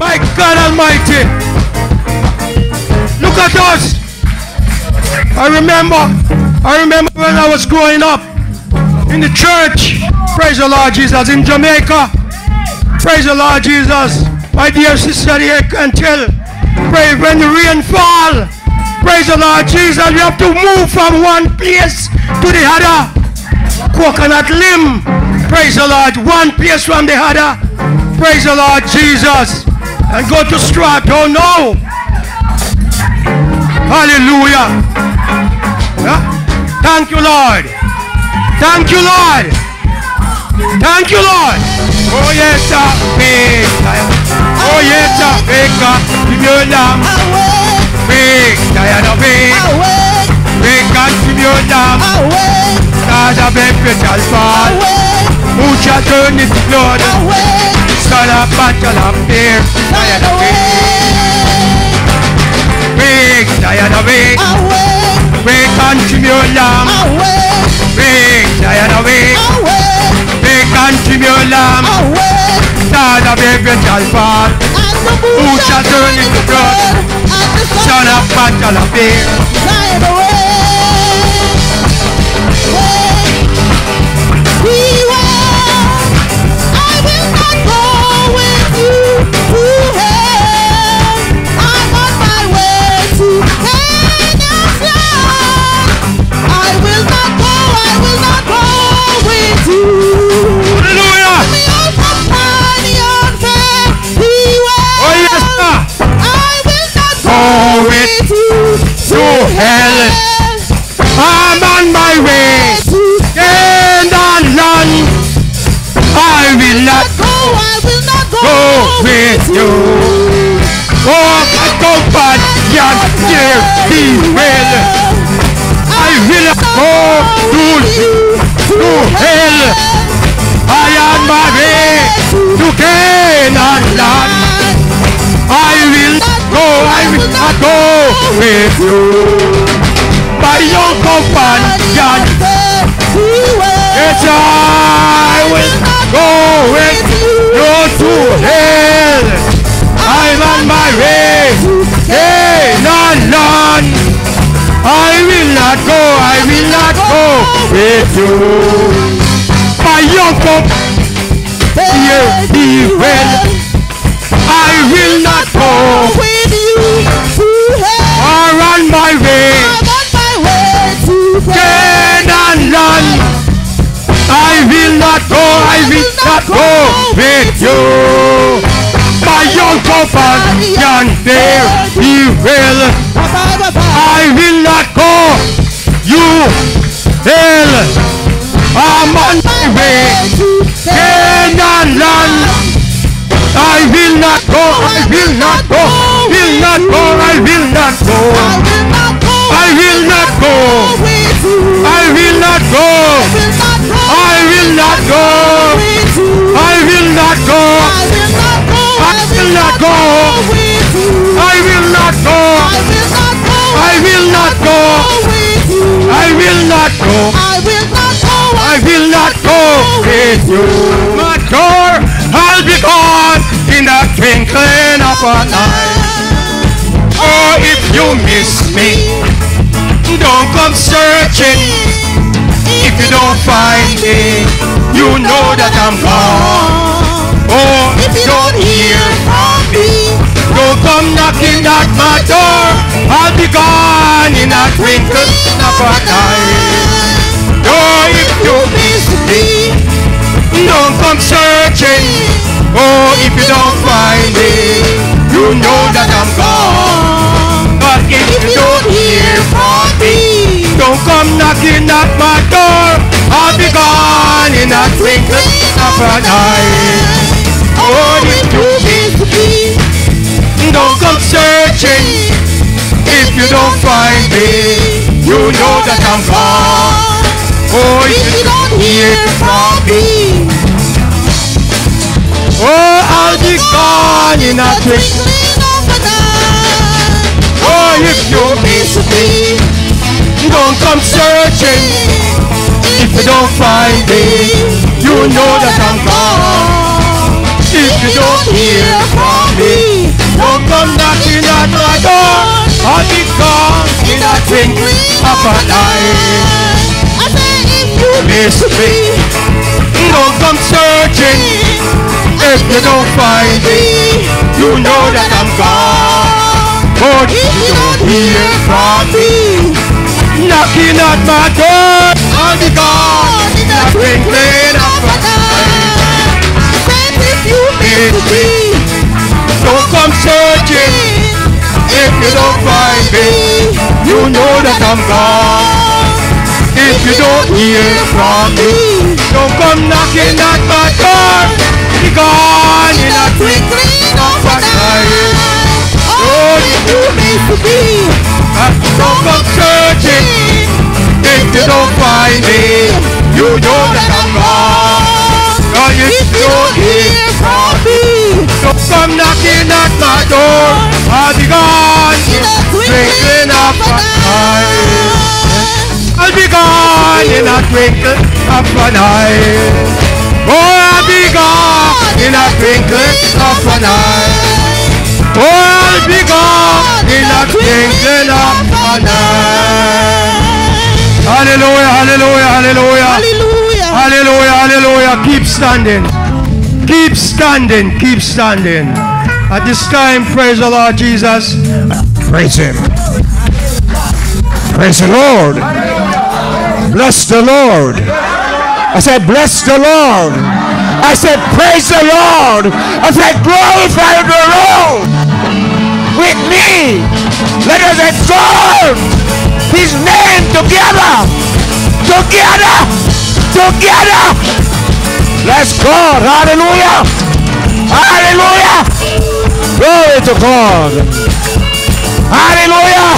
My God Almighty. Look at us. I remember, I remember when I was growing up in the church. Praise the Lord Jesus in Jamaica. Praise the Lord Jesus. My dear sister here can tell. When the rain fall. Praise the Lord Jesus. We have to move from one place to the other. Coconut limb. Praise the Lord. One place from the other. Praise the Lord Jesus and go to strife. oh no! Hallelujah. Huh? Thank you, Lord. Thank you, Lord. Thank you, Lord. Oh, yes, sir. Big. Oh, yes, sir. Big. Simeonam. Big. Diana, big. Big. Simeonam. Sada, big. Mucha, turn this blood. Away. Gonna a bottle of beer Tired of it Big, tired of it Big country mulam Big, tired of it Big country mulam Tired of every jalfar Who shall turn into blood Son of bottle of beer Tired of it hell. I'm on my way. And on land. I will not go with you. Oh, I go back yet dear he will. I will not go to, to hell. I am my way to Canaan land. I will not go, I will not go with you. Young companion, yes, I will go with you to hell. I'm on my way, Canaan land. I will not go, I will not go with you. My young companion, he. I will not go or I will not go, I will not go with you. My young companion there, he will. I will not go, you hell. I'm on my way. Canaan land. I will not go, I will not go, will not go, I will not go. I will not go, I will not go, will not go, I will not go, I will not go, I will not go, I will not go, I will not go, I will not go with you. My door, I'll be gone in the twinkling of an eye. Oh, if you miss me, don't come searching. If you don't find me, you know that I'm gone. Oh, if you don't hear from me, don't come knocking at my door. I'll be gone in a twinkling of an eye. Oh, if you miss me, don't come searching. Oh, if you don't find me, you know that I'm gone. But if you don't hear from me, don't come knocking at my door. I'll be gone in a twinkling of an eye. Oh, if you miss me, don't come searching. If you don't find me, you know that I'm gone. Oh, if you don't hear from me, oh, I'll be gone in a twinkling. of an eye. Oh, if you miss me, you don't come searching if you don't find me. You know that I'm gone. If you don't hear from me, don't come knocking at my door. I'll be gone in a twinkling of an eye. I say if you miss me, don't come searching if you don't find me. You know that I'm gone. But if you don't hear from me knocking at my door, I'll be gone in the twinkling of eye. If you miss me, Don't come searching. If you don't find me, you know that I'm gone. If you don't hear from me, don't come knocking at my door. Be gone in a twinkling. You miss me, Uh, Don't come searching. If you don't find me, you know that I'm gone. Oh, if if you you don't hear from me, don't come knocking at my door. I'll be gone in a twinkling of an eye. I'll be gone in a twinkle of an eye. Oh, I'll be gone in a twinkle of an eye. Oh, I'll in a twinkling of an eye. Hallelujah, hallelujah, hallelujah. hallelujah. Hallelujah, hallelujah. Keep standing. Keep standing. Keep standing. At this time, praise the Lord Jesus. Praise Him. Praise the Lord. Bless the Lord. I said, bless the Lord. I said, praise the Lord. I said, glorify the Lord with me. Let us exalt His name together. Together. Together. Let's go. Hallelujah. Hallelujah. Glory to God. Hallelujah.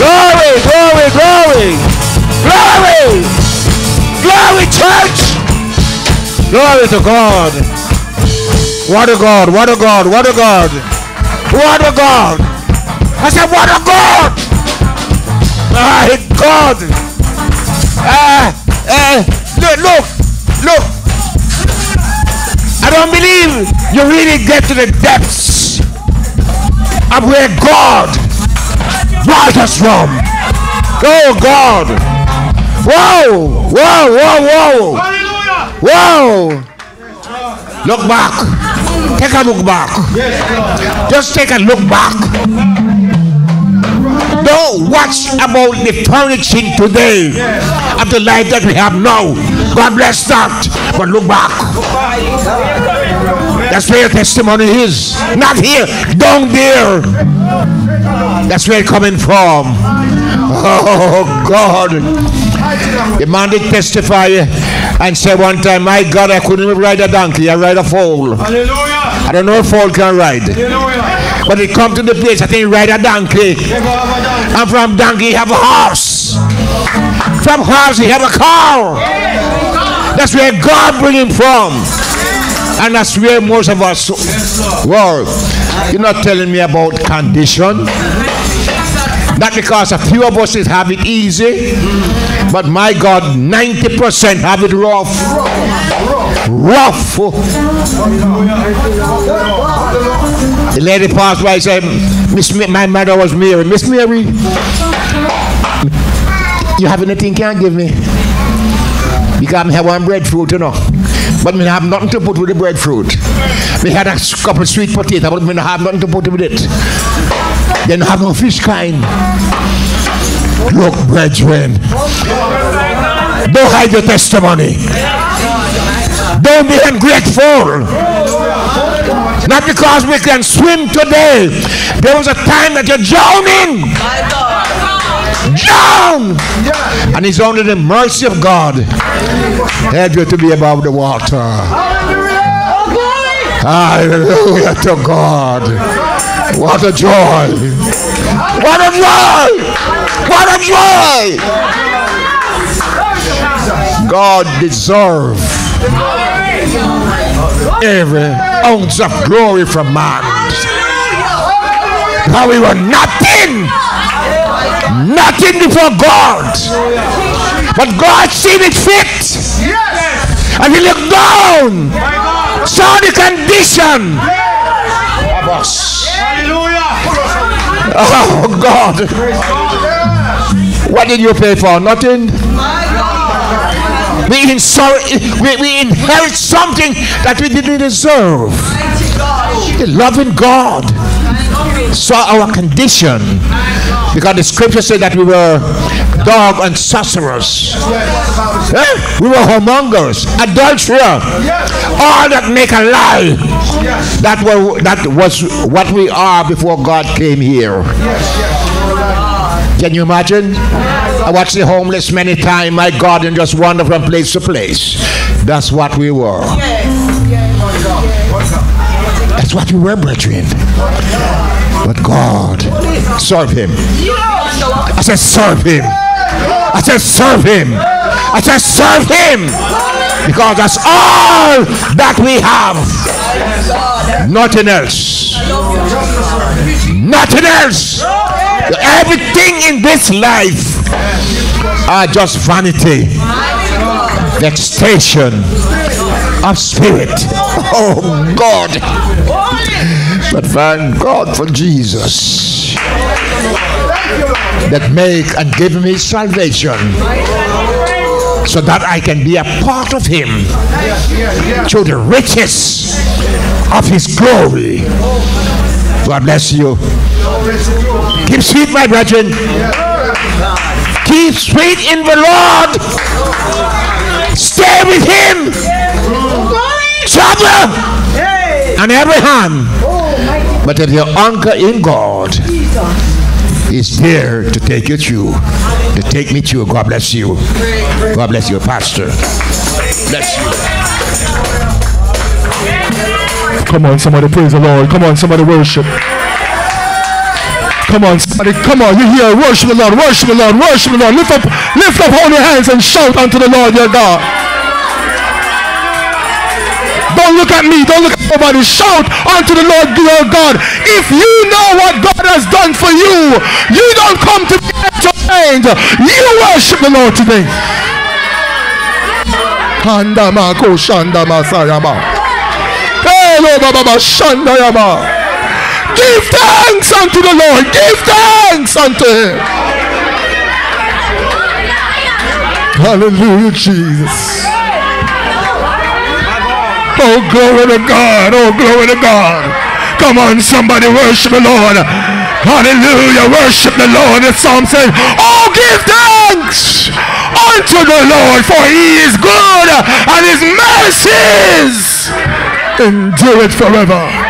Glory, glory, glory. Glory. Glory, church. Glory to God. What a God, what a God, what a God. What a God. I said, what a God. My God. Ah, uh, look, look, look. I don't believe you really get to the depths of where God brought us from. Oh God. Whoa, whoa, whoa, whoa. Whoa. Look back. Take a look back. Just take a look back. Don't watch about the furnishing today of the life that we have now. God bless that. But look back. That's where your testimony is. Not here, down there. That's where it's coming from. Oh God. The man did testify and say one time, My God, I couldn't ride a donkey, I ride a foal. Hallelujah. I don't know if foal can ride. But it come to the place, I think ride a donkey. And from donkey have a horse. From horse you have a car. That's where God bring him from. And that's where most of us were. You're not telling me about condition. Not because a few of us have it easy, but my God, 90% have it rough. Rough. The lady passed by and said, Miss Ma- my mother was Mary. Miss Mary, you have anything can give me? Because I have one breadfruit, you know. But me have nothing to put with the breadfruit. We had a couple of sweet potato, but not have nothing to put with it. Then have no fish kind. Look, brethren. Don't hide your testimony. Don't be ungrateful. Not because we can swim today. There was a time that you're drowning. Drown. And it's only the mercy of God help you to be above the water. Hallelujah to God. What a joy. What a joy. What a joy. God deserves every ounce of glory from man. How we were nothing. Nothing before God. But God seen it fit. And he looked down. Saw the condition Oh God. What did you pay for? Nothing. We, insur- we, we inherit something that we didn't deserve. The loving God saw our condition because the scripture said that we were dog and sorcerers. Eh? We were homongers, adulterer, all that make a lie. That were that was what we are before God came here. Can you imagine? I watched the homeless many times. My God, and just wander from place to place. That's what we were. That's what we were, brethren. But God, serve Him. I said, serve Him. I said, serve Him. I said, serve Him. Because that's all that we have. Nothing else. Nothing else. Everything in this life are just vanity, vexation of spirit. Oh God. But thank God for Jesus that make and give me salvation so that I can be a part of him through the riches of his glory. God bless you. Keep sweet, my brethren. Keep sweet in the Lord. Stay with him. Trouble on every hand. But if your anchor in God, is there to take you through, to take me through. God bless you. God bless you, Pastor. Bless you. Come on, somebody praise the Lord. Come on, somebody worship. Come on, somebody, come on, you hear, worship the Lord, worship the Lord, worship the Lord. Lift up, lift up holy hands and shout unto the Lord your God. Don't look at me, don't look at nobody. Shout unto the Lord your God. If you know what God has done for you, you don't come to be entertained. You worship the Lord today. Handama ko shandama sayama. Hello, Baba Shandayama. Give thanks unto the Lord. Give thanks unto Him. Hallelujah, Jesus. Oh, glory to God. Oh, glory to God. Come on, somebody worship the Lord. Hallelujah. Worship the Lord. The psalm says, Oh, give thanks unto the Lord, for he is good and his mercies endure it forever.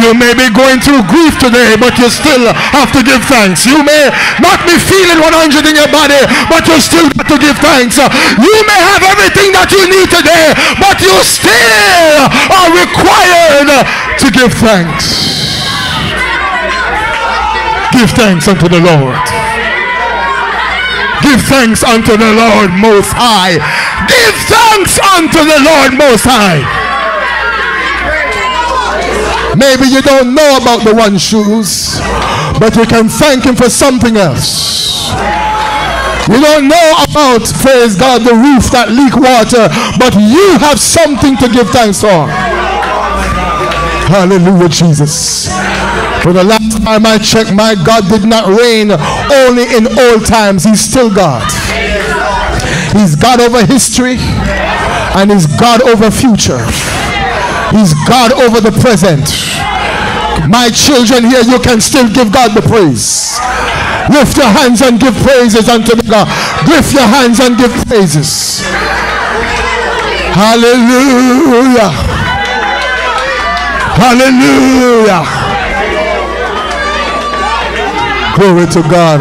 You may be going through grief today, but you still have to give thanks. You may not be feeling 100 in your body, but you still got to give thanks. You may have everything that you need today, but you still are required to give thanks. Give thanks unto the Lord. Give thanks unto the Lord Most High. Give thanks unto the Lord Most High. Maybe you don't know about the one shoes, but you can thank him for something else. You don't know about, praise God, the roof that leak water, but you have something to give thanks for. Hallelujah, Jesus. For the last time I checked, my God did not reign only in old times. He's still God. He's God over history and He's God over future. He's God over the present. My children here, you can still give God the praise. Lift your hands and give praises unto God. Lift your hands and give praises. Hallelujah. Hallelujah. Glory to God.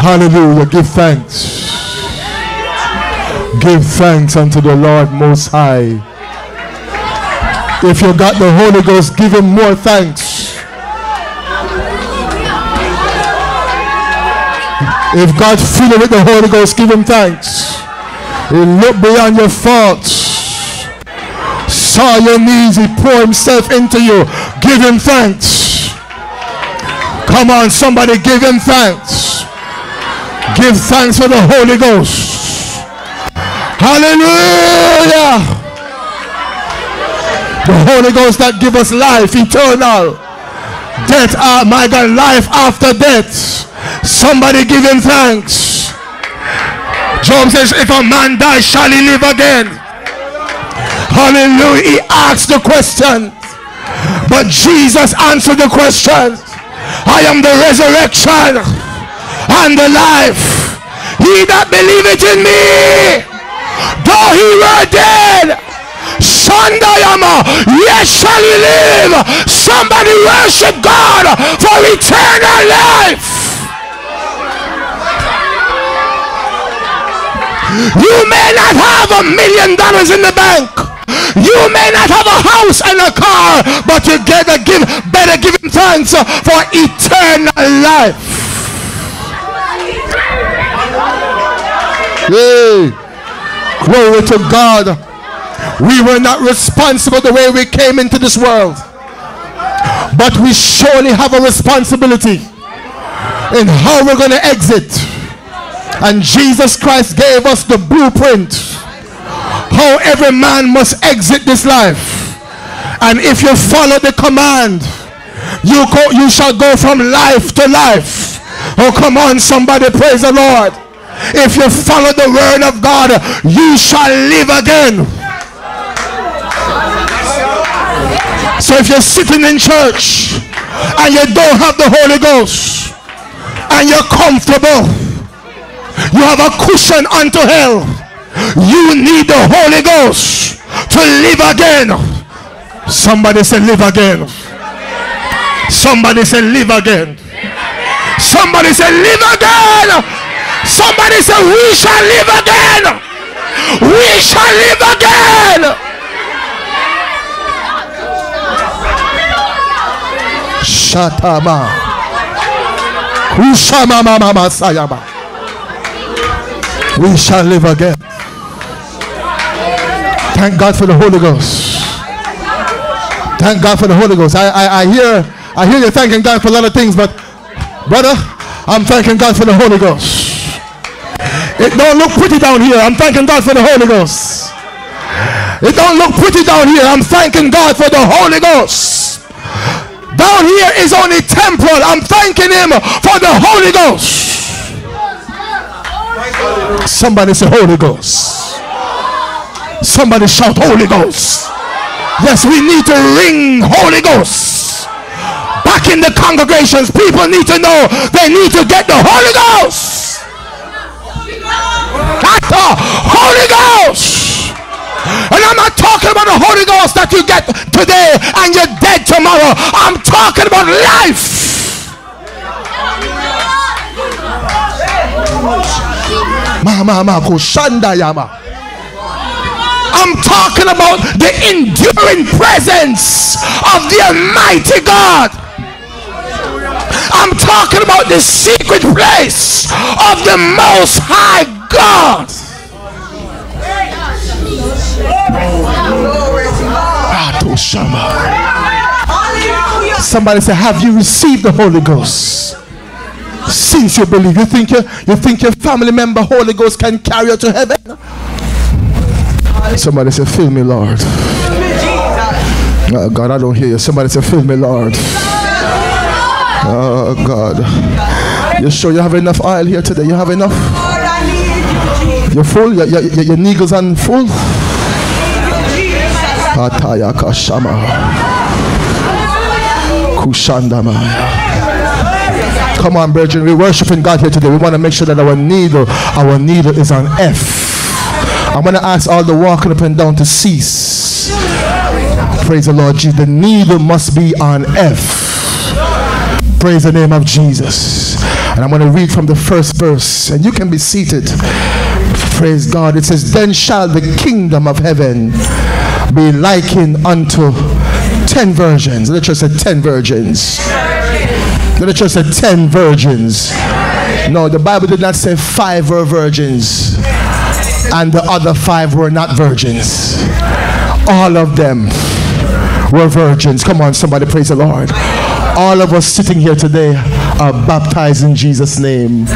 Hallelujah. Give thanks. Give thanks unto the Lord Most High. If you got the Holy Ghost, give him more thanks. If God filled you with the Holy Ghost, give him thanks. He looked beyond your faults. Saw your needs, he poured himself into you. Give him thanks. Come on, somebody give him thanks. Give thanks for the Holy Ghost. Hallelujah. The Holy Ghost that give us life eternal. Death, uh, my God, life after death. Somebody give him thanks. Job says, if a man dies, shall he live again? Hallelujah. He asked the question. But Jesus answered the question. I am the resurrection and the life. He that believeth in me, though he were dead, Shandayama, yes shall he live. Somebody worship God for eternal life. You may not have a million dollars in the bank. You may not have a house and a car, but you gotta give better give him thanks for eternal life. Hey, glory to God. We were not responsible the way we came into this world. But we surely have a responsibility in how we're going to exit. And Jesus Christ gave us the blueprint how every man must exit this life. And if you follow the command, you go you shall go from life to life. Oh come on somebody praise the Lord. If you follow the word of God, you shall live again. So if you're sitting in church and you don't have the Holy Ghost and you're comfortable, you have a cushion unto hell. You need the Holy Ghost to live again. Somebody say live again. Somebody say live again. Somebody say live again. Somebody say we shall live again. We shall live again. Shatama. We shall live again. Thank God for the Holy Ghost. Thank God for the Holy Ghost. I, I, I hear I hear you thanking God for a lot of things, but brother, I'm thanking God for the Holy Ghost. It don't look pretty down here. I'm thanking God for the Holy Ghost. It don't look pretty down here. I'm thanking God for the Holy Ghost. Down here is only temporal. I'm thanking him for the Holy Ghost. Somebody say Holy Ghost. Somebody shout Holy Ghost. Yes, we need to ring Holy Ghost. Back in the congregations, people need to know they need to get the Holy Ghost. The Holy Ghost. And I'm not talking about the Holy Ghost that you get today and you're dead tomorrow. I'm talking about life. I'm talking about the enduring presence of the Almighty God. I'm talking about the secret place of the Most High God. Somebody say, Have you received the Holy Ghost? Since you believe, you think your, you think your family member Holy Ghost can carry you to heaven? Somebody say, Fill me, Lord. Oh, God, I don't hear you. Somebody say, Fill me, Lord. Oh God. You sure you have enough oil here today? You have enough? You're full? Your, your, your, your needles are full? Ataya kashama. Kushandamaya. Come on, brethren. We're worshiping God here today. We want to make sure that our needle, our needle is on F. I'm going to ask all the walking up and down to cease. Praise the Lord Jesus. The needle must be on F. Praise the name of Jesus. And I'm going to read from the first verse. And you can be seated. Praise God. It says, Then shall the kingdom of heaven be likened unto ten virgins. Let us say ten virgins. Us just say ten virgins. No, the Bible did not say five were virgins and the other five were not virgins. All of them were virgins. Come on, somebody praise the Lord. All of us sitting here today are baptized in Jesus' name.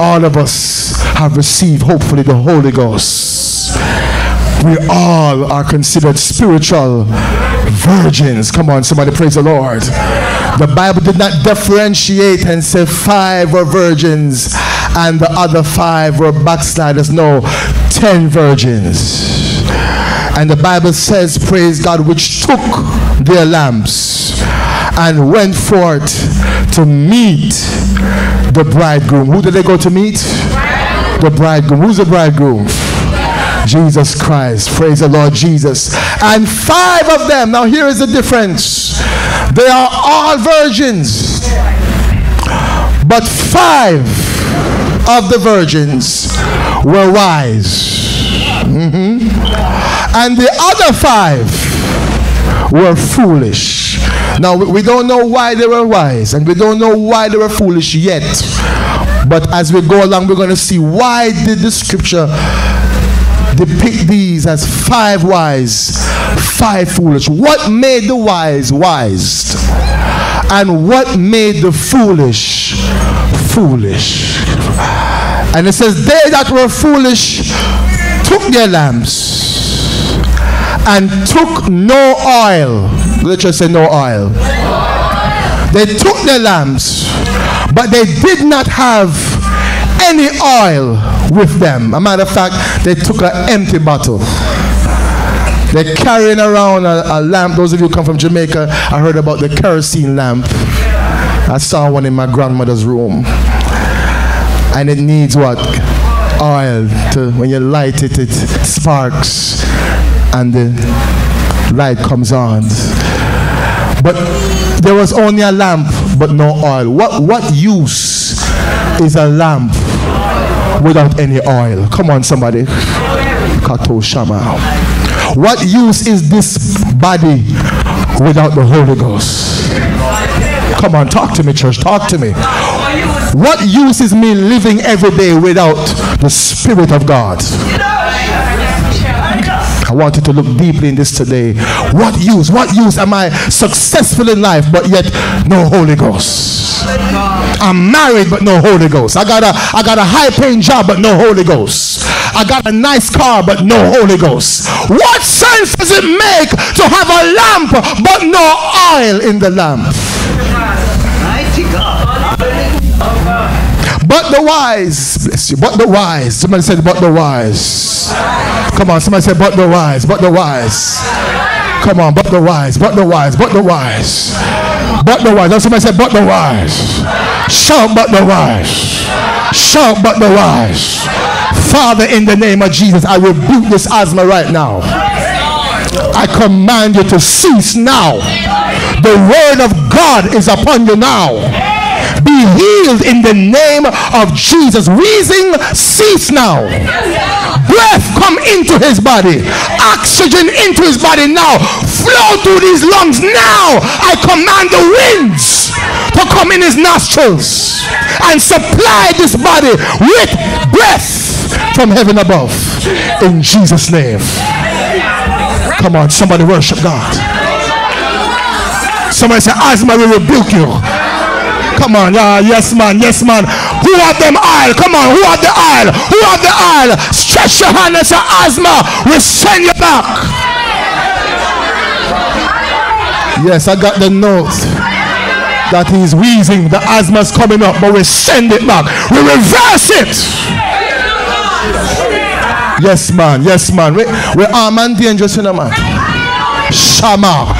All of us have received, hopefully, the Holy Ghost. We all are considered spiritual virgins. Come on, somebody praise the Lord. The Bible did not differentiate and say five were virgins and the other five were backsliders. No, ten virgins. And the Bible says, praise God, which took their lamps and went forth to meet the bridegroom. Who did they go to meet? The bridegroom. Who's the bridegroom? Jesus Christ. Praise the Lord Jesus. And five of them, now here is the difference. They are all virgins. But five of the virgins were wise. Mm-hmm. And the other five were foolish. Now, we don't know why they were wise, and we don't know why they were foolish yet. But as we go along, we're going to see why did the scripture depict these as five wise, five foolish. What made the wise wise? And what made the foolish foolish? And it says, They that were foolish took their lamps and took no oil. Just say no oil. They took their lamps, but they did not have any oil with them. A matter of fact, they took an empty bottle. They're carrying around a, a, lamp. Those of you come from Jamaica, I heard about the kerosene lamp. I saw one in my grandmother's room. And it needs what? Oil. To, when you light it, it sparks and the light comes on. But there was only a lamp, but no oil. What, what use is a lamp without any oil? Come on, somebody. Kato Shama. What use is this body without the Holy Ghost? Come on, talk to me, church. Talk to me. What use is me living every day without the Spirit of God? I want you to look deeply in this today. What use? What use am I successful in life but yet no Holy Ghost? I'm married but no Holy Ghost. I got a I got a high paying job but no Holy Ghost. I got a nice car but no Holy Ghost. What sense does it make to have a lamp but no oil in the lamp? But the wise, bless you, but the wise. Somebody said, but the wise. Come on, somebody said, but the wise, but the wise. Come on, but the wise, but the wise, but the wise. But the wise. Somebody said, but the wise. Shout, but the wise. Shout, but the wise. Father, in the name of Jesus, I rebuke this asthma right now. I command you to cease now. The word of God is upon you now be healed in the name of Jesus. Wheezing, cease now. Breath come into his body. Oxygen into his body now. Flow through these lungs now. I command the winds to come in his nostrils and supply this body with breath from heaven above. In Jesus' name. Come on, somebody worship God. Somebody say, Asthma will rebuke you. Come on, yeah, yes, man, yes, man. Who have them aisle? Come on, who have the aisle? Who have the aisle? Stretch your hand and say, Asthma, we send you back. Yes, I got the note that he's wheezing. The asthma's coming up, but we send it back. We reverse it. Yes, man. Yes, man. We, we arm and dangerous in a man. Shama.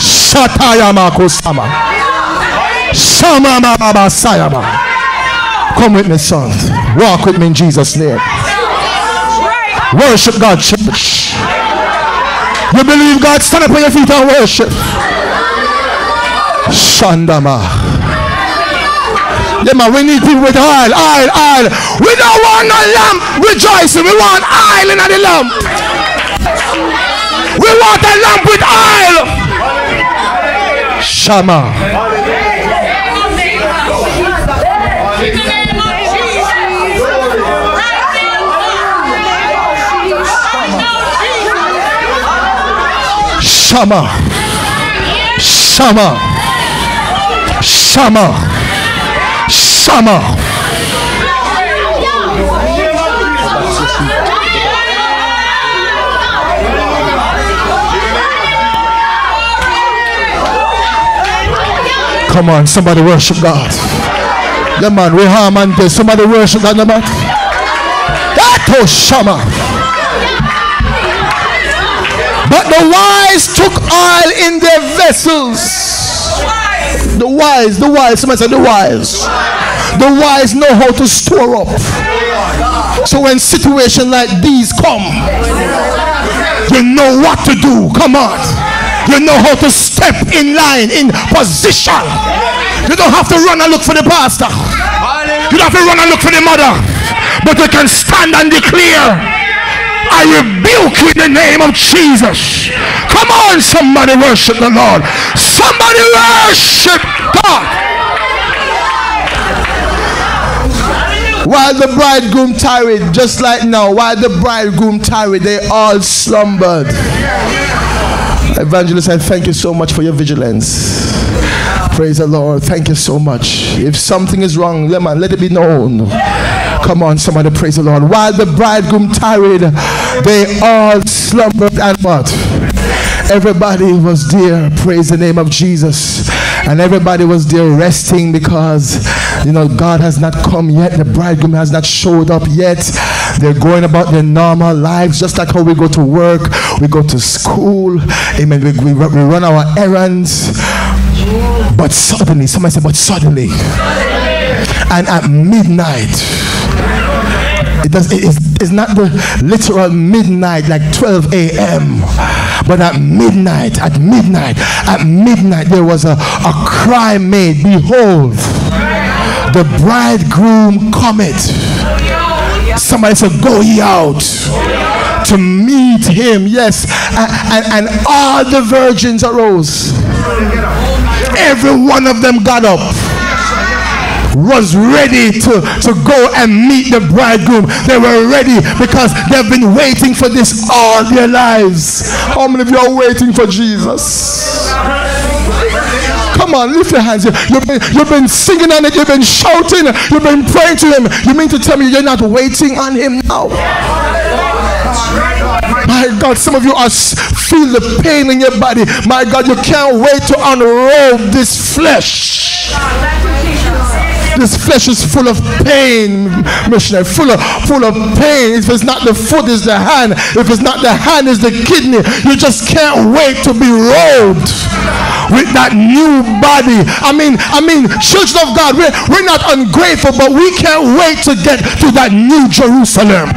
Shatayama Kusama. Come with me, son. Walk with me in Jesus' name. Worship God, church. You believe God? Stand up on your feet and worship. Shandama. Yeah, man, we need people with oil, oil, oil. We don't want no lamp rejoicing. We want oil in the lamp. We want a lamp with oil. Shama. Shama. Shama. Shama. Shama. Come on, somebody worship God. The man, we harm and somebody worship God. Man. That was Shama. But the wise took oil in their vessels. The wise, the wise, somebody said the wise. The wise know how to store up. So when situations like these come, you know what to do. Come on. You know how to step in line, in position. You don't have to run and look for the pastor. You don't have to run and look for the mother. But you can stand and declare. I rebuke you in the name of Jesus. Come on, somebody worship the Lord. Somebody worship God. While the bridegroom tarried, just like now, while the bridegroom tarried, they all slumbered. Evangelist, I thank you so much for your vigilance. Praise the Lord. Thank you so much. If something is wrong, let, man, let it be known. Come on, somebody praise the Lord. While the bridegroom tarried, they all slumbered and what? Everybody was there. Praise the name of Jesus. And everybody was there resting because, you know, God has not come yet. The bridegroom has not showed up yet. They're going about their normal lives, just like how we go to work, we go to school. Amen. We, we, we run our errands. But suddenly, somebody said, but suddenly, and at midnight, it does, it is, it's not the literal midnight like 12 a.m. But at midnight, at midnight, at midnight, there was a, a cry made Behold, the bridegroom cometh. Somebody said, Go ye out to meet him. Yes. And, and, and all the virgins arose. Every one of them got up was ready to, to go and meet the bridegroom. They were ready because they've been waiting for this all their lives. How many of you are waiting for Jesus? Come on, lift your hands. You've been, you've been singing on it, you've been shouting, you've been praying to him. You mean to tell me you're not waiting on him now? My God, some of you are feel the pain in your body. My God, you can't wait to unroll this flesh. This flesh is full of pain, missionary, full of full of pain. If it's not the foot, it's the hand. If it's not the hand, it's the kidney. You just can't wait to be robed with that new body. I mean, I mean, children of God, we're, we're not ungrateful, but we can't wait to get to that new Jerusalem.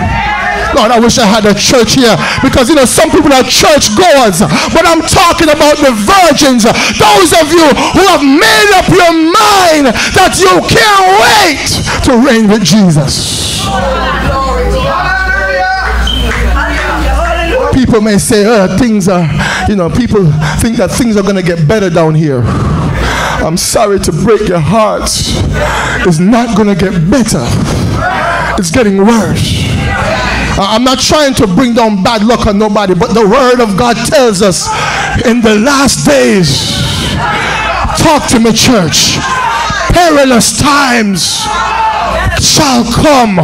Lord, I wish I had a church here because you know some people are church goers, but I'm talking about the virgins, those of you who have made up your mind that you can't wait to reign with Jesus. People may say, oh, things are, you know, people think that things are going to get better down here. I'm sorry to break your heart. It's not going to get better. It's getting worse. Uh, I'm not trying to bring down bad luck on nobody, but the word of God tells us in the last days, talk to me, church, perilous times shall come.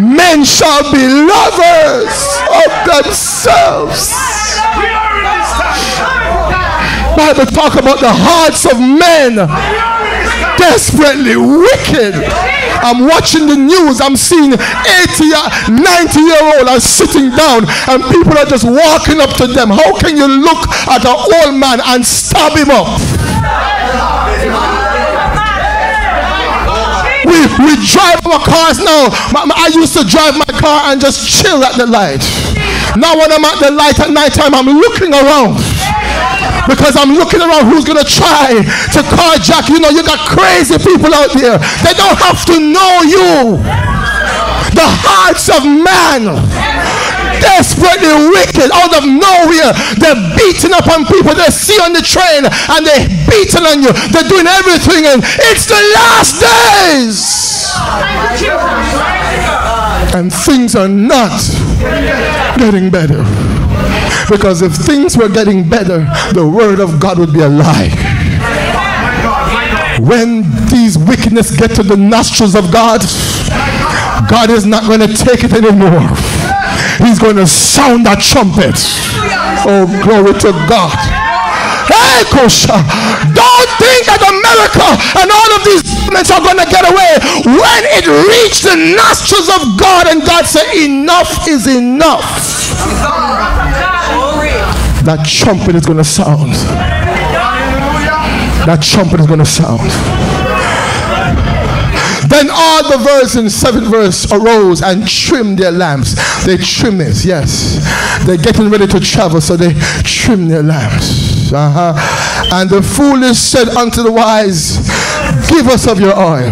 Men shall be lovers of themselves. Bible talk about the hearts of men desperately wicked. I'm watching the news. I'm seeing 80, 90 year old are sitting down and people are just walking up to them. How can you look at an old man and stab him up? We, we drive our cars now. I used to drive my car and just chill at the light. Now when I'm at the light at night time, I'm looking around because I'm looking around who's going to try to carjack. You know, you got crazy people out there. They don't have to know you. The hearts of man desperately wicked out of nowhere. They're beating up on people they see on the train and they're beating on you. They're doing everything and it's the last days. And things are not getting better. Because if things were getting better, the word of God would be a lie. When these wickedness get to the nostrils of God, God is not going to take it anymore. He's going to sound that trumpet. Oh, glory to God. Hey, Don't think that America and all of these governments are going to get away. When it reached the nostrils of God and God said, enough is enough. That trumpet is going to sound. That trumpet is going to sound. Then all the virgins, seventh verse, arose and trimmed their lamps. They trim it, yes. They're getting ready to travel, so they trim their lamps. Uh-huh. And the foolish said unto the wise, Give us of your oil.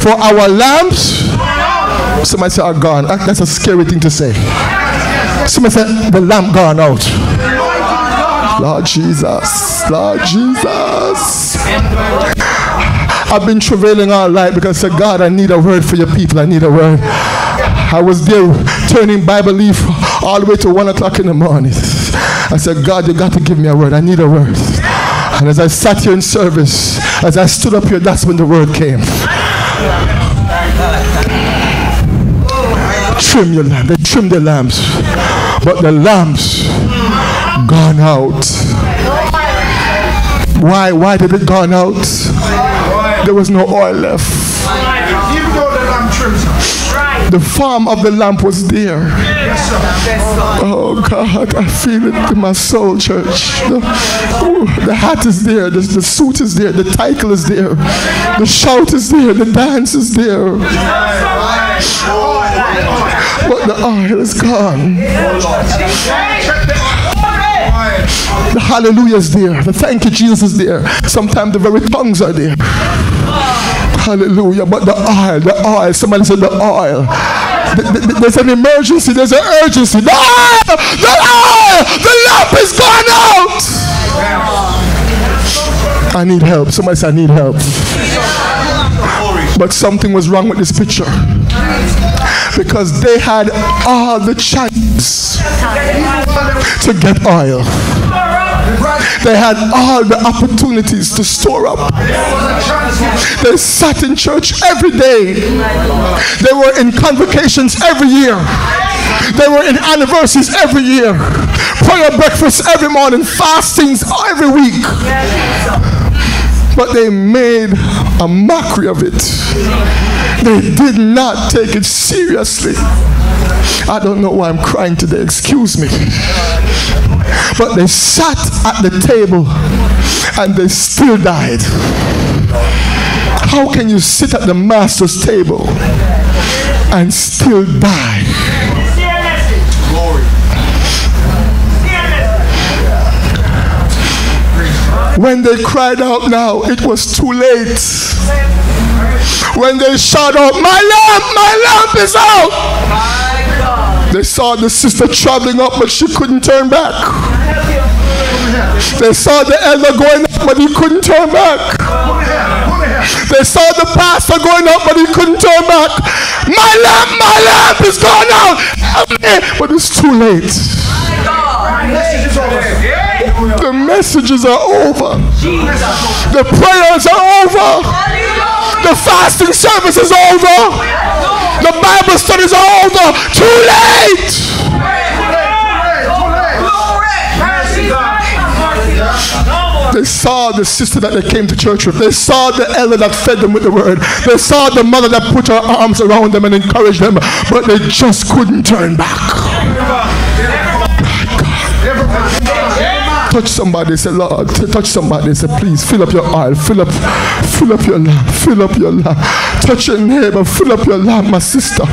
For our lamps, somebody said, are gone. That's a scary thing to say. Somebody said, The lamp gone out. Lord Jesus, Lord Jesus. I've been travailing all night because I said, God, I need a word for your people. I need a word. I was there turning Bible leaf all the way to one o'clock in the morning. I said, God, you got to give me a word. I need a word. And as I sat here in service, as I stood up here, that's when the word came. Trim your lamp. They trim the lamps. But the lamps gone out. Why? Why did it gone out? there was no oil left. The form of the lamp was there. Oh God, I feel it in my soul, church. The, ooh, the hat is there, the, the suit is there, the title is there, the shout is there, the dance is there. But the oil is gone. The hallelujah is there. The thank you, Jesus is there. Sometimes the very tongues are there. Hallelujah. But the oil, the oil, somebody said the oil. There's an emergency, there's an urgency. The oil, the oil, the lamp is gone out. I need help. Somebody said, I need help. But something was wrong with this picture because they had all the chance to get oil. They had all the opportunities to store up. They sat in church every day. They were in convocations every year. They were in anniversaries every year. Prayer breakfast every morning. Fastings every week. But they made a mockery of it. They did not take it seriously. I don't know why I'm crying today. Excuse me. But they sat at the table and they still died. How can you sit at the master's table and still die? When they cried out now, it was too late. When they shouted out, My lamp, my lamp is out. They saw the sister traveling up, but she couldn't turn back. They saw the elder going up, but he couldn't turn back. They saw the pastor going up, but he couldn't turn back. My lamp, my lamp is gone out. But it's too late. The messages are over. The prayers are over. The fasting service is over. The Bible studies are over. Too late. They saw the sister that they came to church with. They saw the elder that fed them with the word. They saw the mother that put her arms around them and encouraged them, but they just couldn't turn back. Touch somebody, say, Lord, touch somebody, say, please fill up your oil, fill up, fill up your lamp, fill up your lamp. Touch your neighbor, fill up your lamp, my sister.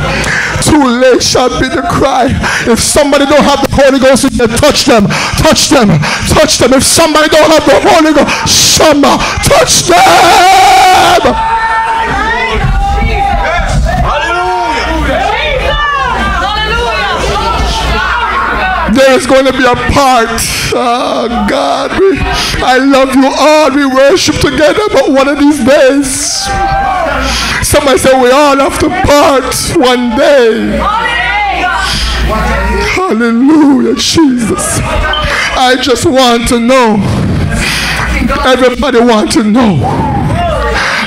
Too late shall be the cry. If somebody don't have the Holy Ghost, you touch them, touch them, touch them. If somebody don't have the Holy Ghost, Shama, touch them. There is going to be a part. Oh God, we, I love you all. We worship together, but one of these days, somebody said we all have to part one day. Hallelujah, Jesus. I just want to know. Everybody want to know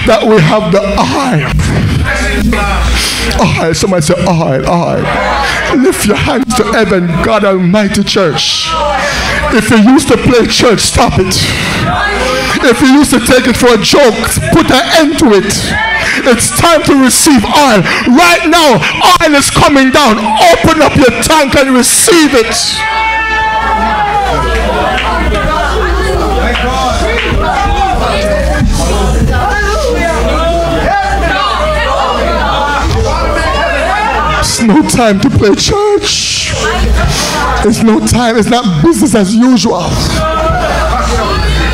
that we have the eye. Eye. Somebody say eye, eye. Lift your hands to heaven, God Almighty Church. If you used to play church, stop it. If you used to take it for a joke, put an end to it. It's time to receive oil. Right now, oil is coming down. Open up your tank and receive it. No time to play church. It's no time. It's not business as usual.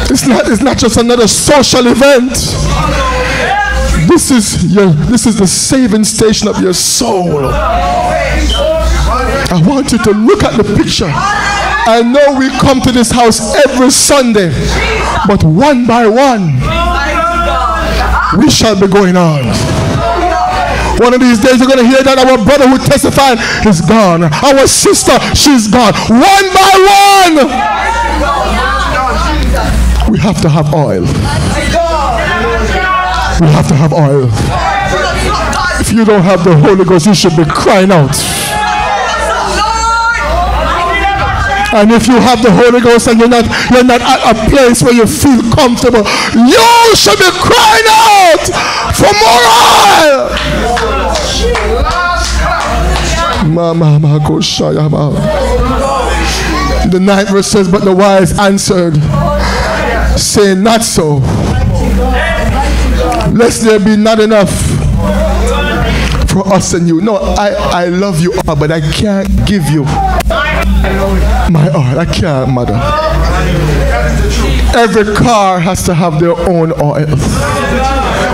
It's not, it's not just another social event. This is your this is the saving station of your soul. I want you to look at the picture. I know we come to this house every Sunday, but one by one, we shall be going on. One of these days, you're going to hear that our brother who testified is gone. Our sister, she's gone. One by one. We have to have oil. We have to have oil. If you don't have the Holy Ghost, you should be crying out. And if you have the Holy Ghost and you're not you're not at a place where you feel comfortable, you should be crying out for more oil. The ninth verse says, But the wise answered, saying, Not so. Lest there be not enough for us and you. No, I, I love you all, but I can't give you my oil. I can't, mother. Every car has to have their own oil.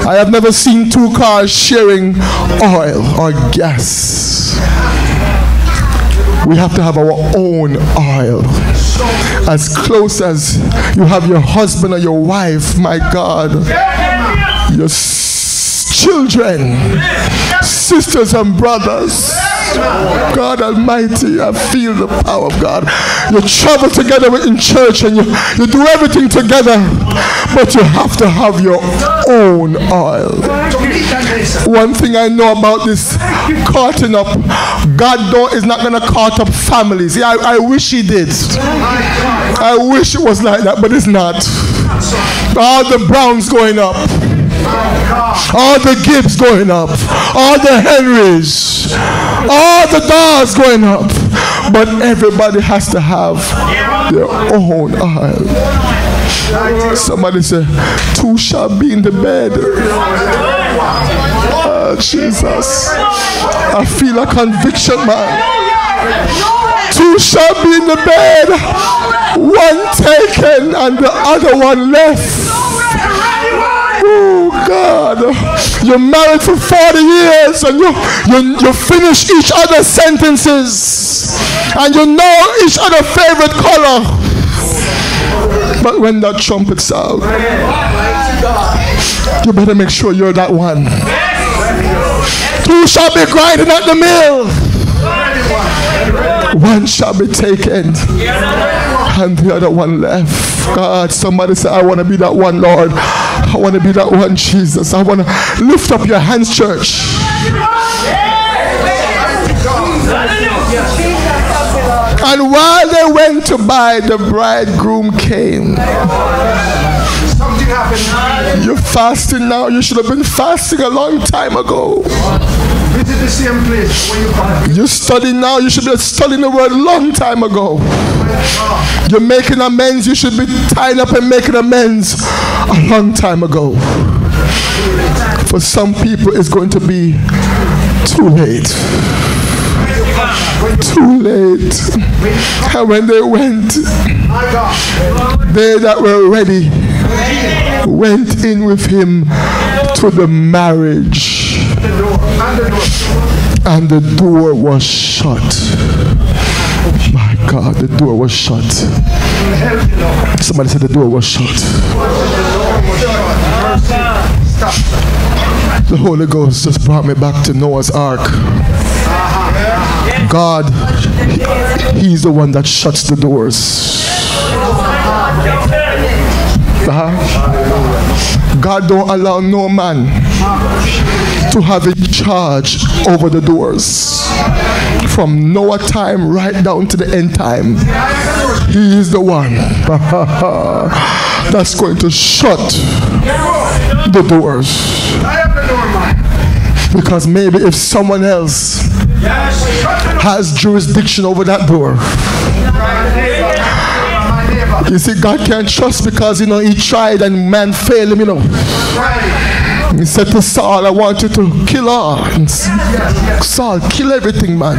I have never seen two cars sharing oil or gas. We have to have our own oil. As close as you have your husband or your wife, my God, your children, sisters and brothers. God Almighty, I feel the power of God. You travel together in church and you, you do everything together, but you have to have your own oil. One thing I know about this carting up, God don't, is not going to cart up families. Yeah, I, I wish He did. I wish it was like that, but it's not. All the Browns going up. All the Gibbs going up. All the Henrys. All the Dawes going up. But everybody has to have their own oil. Somebody say, two shall be in the bed. Oh, Jesus. I feel a conviction, man. Two shall be in the bed, one taken and the other one left. Oh God, you're married for 40 years and you, you, you finish each other's sentences and you know each other's favorite color. But when that trumpet sound, you better make sure you're that one. Two shall be grinding at the mill. One shall be taken and the other one left. God, somebody say, I want to be that one, Lord. I want to be that one, Jesus. I want to lift up your hands, church. And while they went to buy, the bridegroom came. Something happened. You're fasting now. You should have been fasting a long time ago. Visit the same place you studying now. You should be studying the word a long time ago. You're making amends. You should be tying up and making amends a long time ago. For some people, it's going to be too late. Too late. And when they went, they that were ready went in with him to the marriage, And the door. was shut. My God, the door was shut. Somebody said the door was shut. The Holy Ghost just brought me back to Noah's Ark. God, He's the one that shuts the doors. Uh-huh. God don't allow no man to have a charge over the doors. From Noah time right down to the end time. He is the one that's going to shut the doors. Because maybe if someone else has jurisdiction over that door, you see, God can't trust because you know he tried and man failed him, you know. He said to Saul, I want you to kill all. Saul, kill everything, man.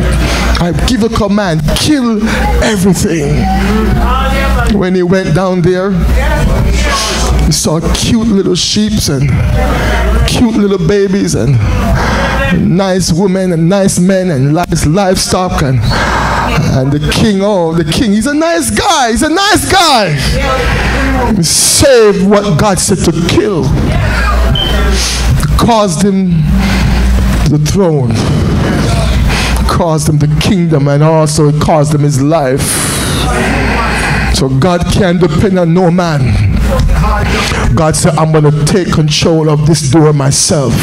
I give a command, kill everything. When he went down there, he saw cute little sheeps and cute little babies and nice women and nice men and nice livestock and and the king, oh, the king, he's a nice guy. He's a nice guy. He saved what God said to kill caused him the throne, caused him the kingdom, and also it caused him his life. So God can't depend on no man. God said, I'm going to take control of this door myself.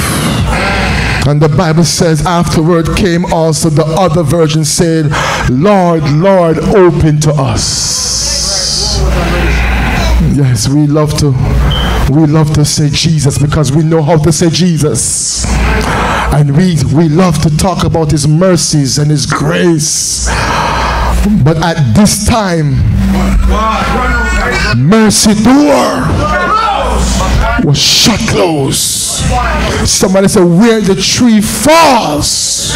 And the Bible says, afterward came also the other virgin saying, Lord, Lord, open to us. Yes, we love to we love to say Jesus because we know how to say Jesus. And we we love to talk about his mercies and his grace. But at this time, mercy door was shut close. Somebody said, where the tree falls,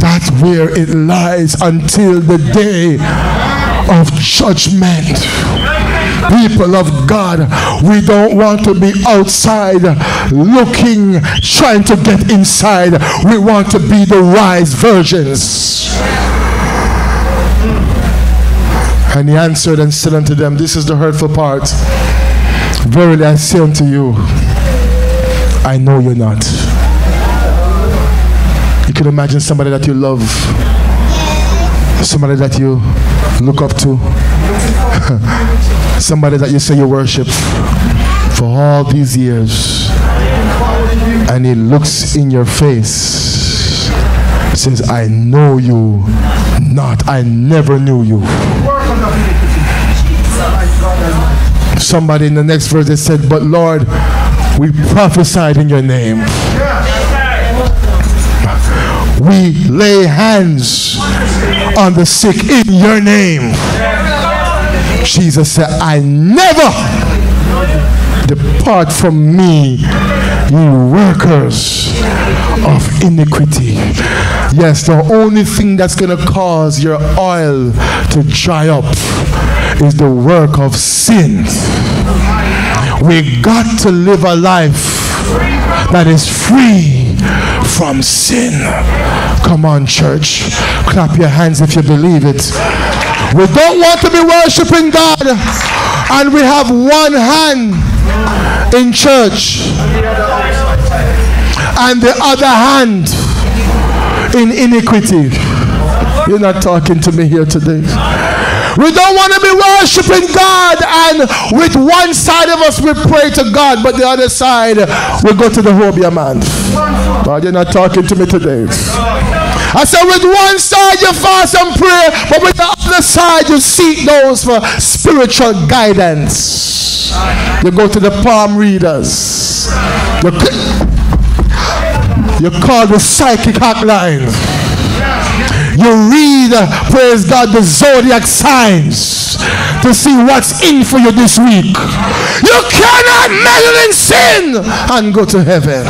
that's where it lies until the day of judgment people of God, we don't want to be outside looking, trying to get inside. We want to be the wise virgins. And he answered and said unto them, This is the hurtful part. Verily I say unto you, I know you're not. You can imagine somebody that you love, somebody that you look up to, somebody that you say you worship for all these years, and he looks in your face, says, I know you not, I never knew you. Somebody in the next verse they said, But Lord, we prophesied in your name. We lay hands on the sick in your name. Jesus said, I never depart from me, you workers of iniquity. Yes, the only thing that's going to cause your oil to dry up is the work of sin. We got to live a life that is free from sin. Come on, church. Clap your hands if you believe it. We don't want to be worshiping God and we have one hand in church and the other hand in iniquity. You're not talking to me here today. We don't want to be worshiping God, and with one side of us we pray to God, but the other side we go to the Obeah man. God, you're not talking to me today. I said, with one side you fast and pray, but with the other side you seek those for spiritual guidance. You go to the palm readers. You, you call the psychic hotline. You read, uh, praise God, the zodiac signs to see what's in for you this week. You cannot meddle in sin and go to heaven.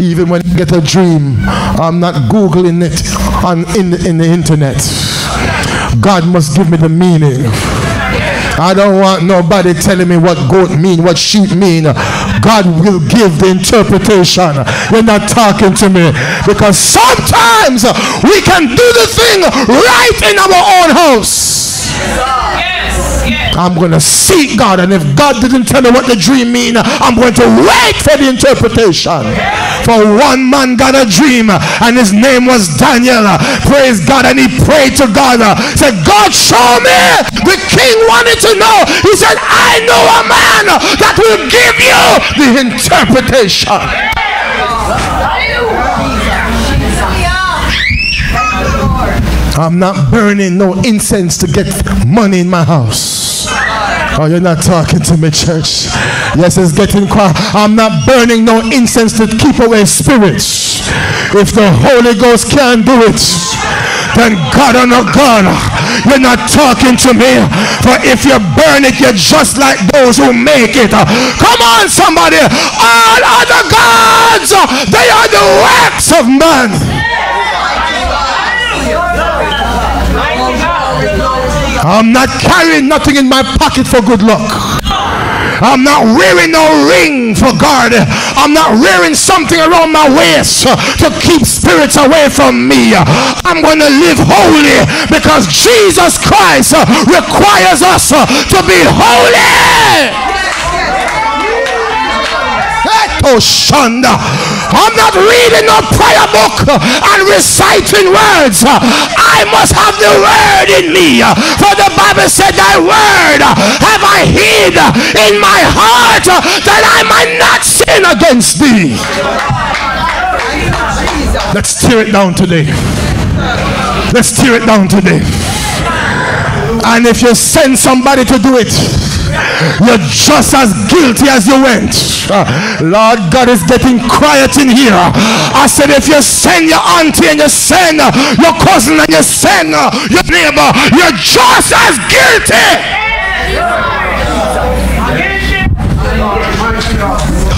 Even when you get a dream, I'm not googling it on in the, in the internet. God must give me the meaning. I don't want nobody telling me what goat mean, what sheep mean. God will give the interpretation. You're not talking to me because sometimes we can do the thing right in our own house. I'm going to seek God, and if God didn't tell me what the dream mean, I'm going to wait for the interpretation For one man got a dream and his name was Daniel. Praise God. And he prayed to God. Said, God, show me. The king wanted to know. He said, I know a man that will give you the interpretation. I'm not burning no incense to get money in my house. Oh, you're not talking to me, church. Yes, it's getting quiet. I'm not burning no incense to keep away spirits. If the Holy Ghost can't do it, then God on a God, you're not talking to me. For if you burn it, you're just like those who make it. Come on, somebody. All other gods, they are the works of man. I'm not carrying nothing in my pocket for good luck. I'm not wearing no ring for God. I'm not wearing something around my waist to keep spirits away from me. I'm going to live holy because Jesus Christ requires us to be holy. Shanda. I'm not reading no prayer book uh, and reciting words. Uh, I must have the word in me. Uh, for the Bible said, Thy word have I hid in my heart that I might not sin against thee. Let's tear it down today. Let's tear it down today. And if you send somebody to do it, you're just as guilty as you went. Lord God is getting quiet in here. I said, if you send your auntie and you send your cousin and you send your neighbor, you're just as guilty.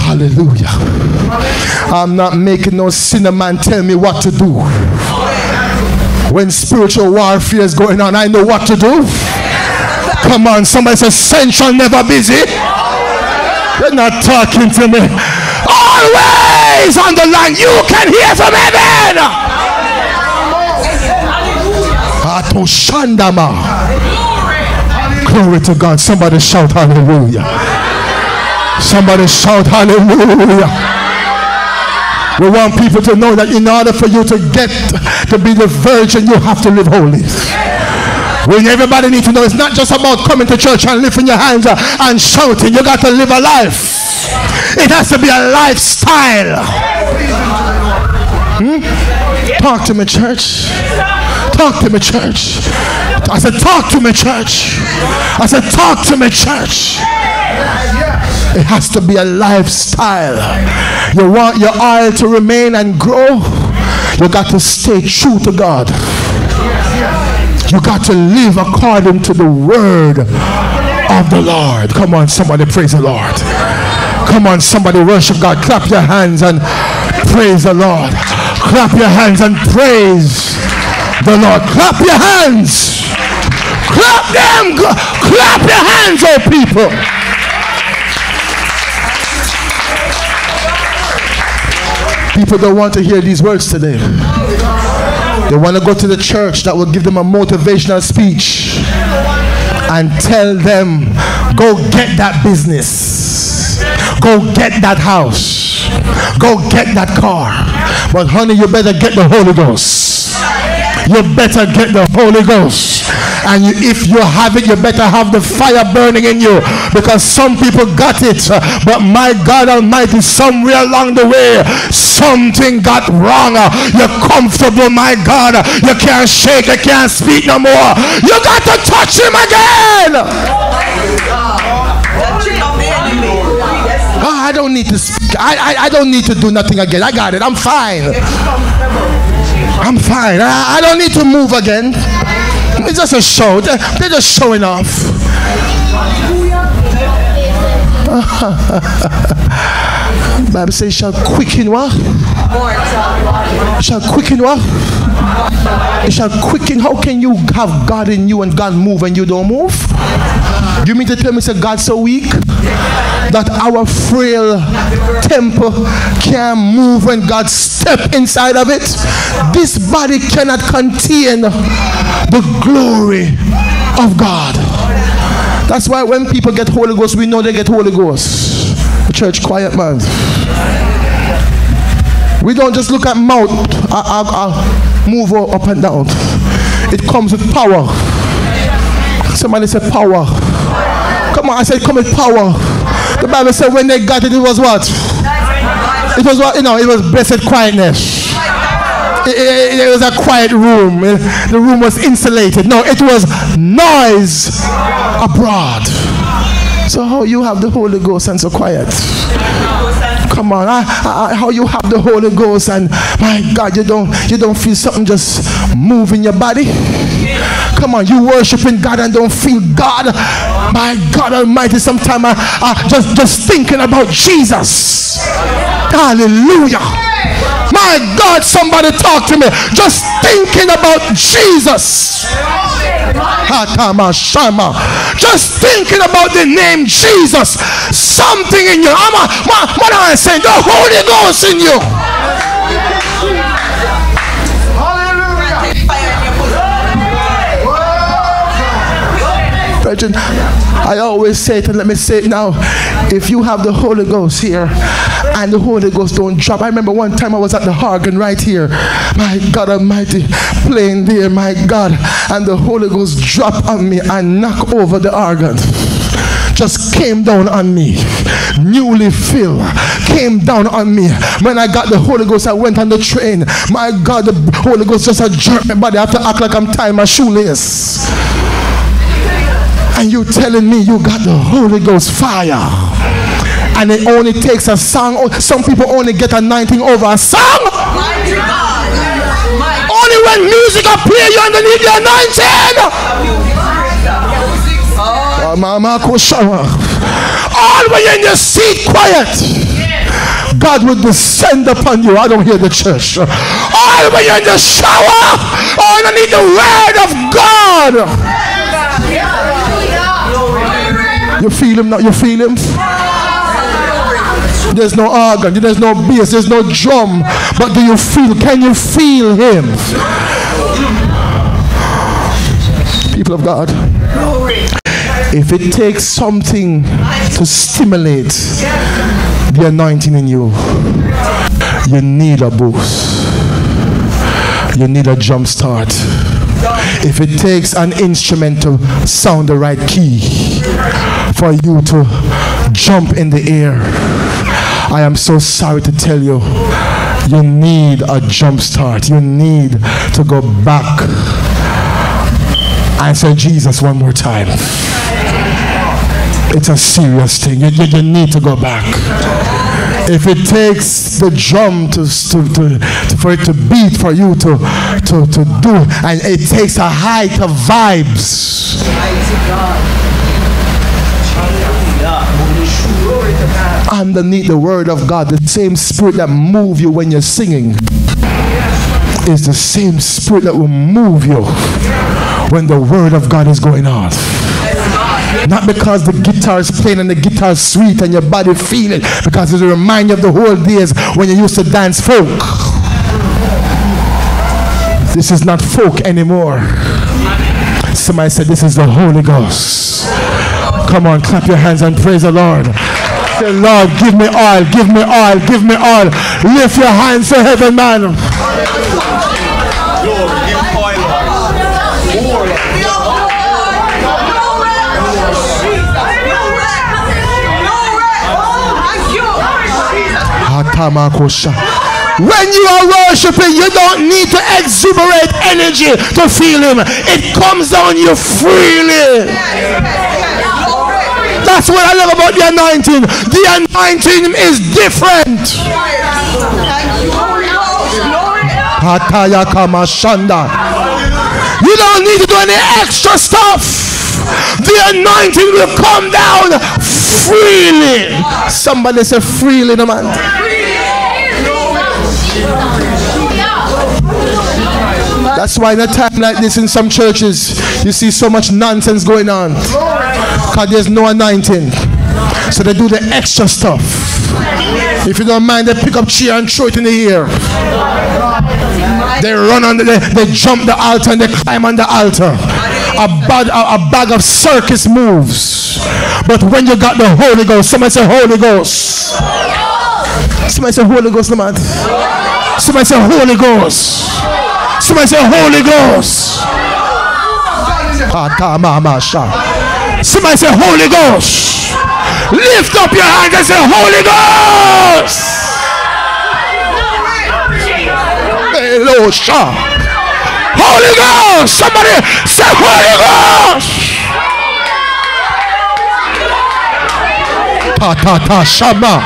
Hallelujah. I'm not making no sinner man tell me what to do. When spiritual warfare is going on, I know what to do. Come on, somebody says, Central never busy. You're not talking to me. Always on the line, you can hear from heaven. Glory to God. Somebody shout hallelujah. Somebody shout hallelujah. We want people to know that in order for you to get to be the virgin, you have to live holy. When everybody needs to know it's not just about coming to church and lifting your hands and shouting. You got to live a life. It has to be a lifestyle. Hmm? Talk to me, church. Talk to me, church. I said, talk to me, church. I said, talk to me, church. It has to be a lifestyle. You want your oil to remain and grow, you got to stay true to God. You got to live according to the word of the Lord. Come on, somebody praise the Lord. Come on, somebody worship God. Clap your hands and praise the Lord. Clap your hands and praise the Lord. Clap your hands. Clap them. Clap your hands, oh people. People don't want to hear these words today. They want to go to the church that will give them a motivational speech and tell them, go get that business, go get that house, go get that car. But honey, you better get the Holy Ghost. You better get the Holy Ghost. And you, if you have it, you better have the fire burning in you. Because some people got it. But my God Almighty, somewhere along the way, something got wrong. You're comfortable, my God. You can't shake, you can't speak no more. You got to touch him again. Oh, I don't need to speak. I, I, I don't need to do nothing again. I got it. I'm fine. I'm fine. I, I don't need to move again. It's just a show. They're, just showing off. Bible says shall quicken what? Shall quicken what? It shall quicken. How can you have God in you and God move and you don't move? You mean to tell me say God's so weak that our frail temple can't move when God step inside of it? This body cannot contain the glory of God. That's why when people get Holy Ghost, we know they get Holy Ghost. The church quiet man. We don't just look at mouth, I, I, I move up and down. It comes with power. Somebody said power. Come on, I said come with power. The Bible said when they got it, it was what? It was what? You know, it was blessed quietness. It, it- it was a quiet room. The room was insulated. No, it was noise abroad. So how you have the Holy Ghost and so quiet? Come on, I, I, how you have the Holy Ghost and my God, you don't you don't feel something just move in your body? Come on, you worshiping God and don't feel God. My God Almighty, sometimes I, I just just thinking about Jesus. Hallelujah. My God, somebody talk to me. Just thinking about Jesus. Just thinking about the name Jesus. Something in you. I'm a, my, what am I saying? The Holy Ghost in you. Brethren, I always say it, and let me say it now. If you have the Holy Ghost here and the Holy Ghost don't drop. I remember one time I was at the organ right here. My God Almighty, playing there, my God. And the Holy Ghost dropped on me and knocked over the organ just came down on me, newly filled, came down on me. When I got the Holy Ghost, I went on the train. My God, the Holy Ghost just a jerk my body. I have to act like I'm tying my shoelace. And you telling me you got the Holy Ghost fire. And it only takes a song. Some people only get anointing over a song. Only when music appear, you underneath the anointing. Oh, Mama Koshawa. All when you're in your seat quiet. God will descend upon you. I don't hear the church. All when you're in the shower. all Underneath the word of God. You feel him now? You feel him? There's no organ, there's no bass, there's no drum. But do you feel? Can you feel him? People of God. If it takes something to stimulate the anointing in you, you need a boost. You need a jump start. If it takes an instrument to sound the right key for you to jump in the air, I am so sorry to tell you, you need a jump start. You need to go back and say Jesus one more time. It's a serious thing. You, you, you need to go back. If it takes the to, to, to, to- for it to beat, for you to, to, to do, and it takes a height of vibes. Underneath the word of God, the same spirit that move you when you're singing is the same spirit that will move you when the word of God is going on. Not because the guitar is playing and the guitar is sweet and your body feel it, because it reminds you of the whole days when you used to dance folk. This is not folk anymore. Somebody said, This is the Holy Ghost. Come on, clap your hands and praise the Lord. Say, Lord, give me oil, give me oil, give me oil. Lift your hands to heaven, man. Atamakosha. When you are worshiping, you don't need to exuberate energy to feel Him. It comes on you freely. That's what I love about the anointing. The anointing is different. You don't need to do any extra stuff. The anointing will come down freely. Somebody say freely, no man. That's why in a time like this in some churches, you see so much nonsense going on. There's no anointing. So they do the extra stuff. If you don't mind, they pick up chair and throw it in the air. They run on the, they, jump the altar and they climb on the altar. A bag, a, a bag of circus moves. But when you got the Holy Ghost, somebody say Holy Ghost. Somebody say Holy Ghost, man. Somebody say Holy Ghost. Somebody say Holy Ghost. Ah, Somebody say Holy Ghost. Lift up your hands and say Holy Ghost. Holy Ghost. Somebody say Holy Ghost. Ta ta ta shama.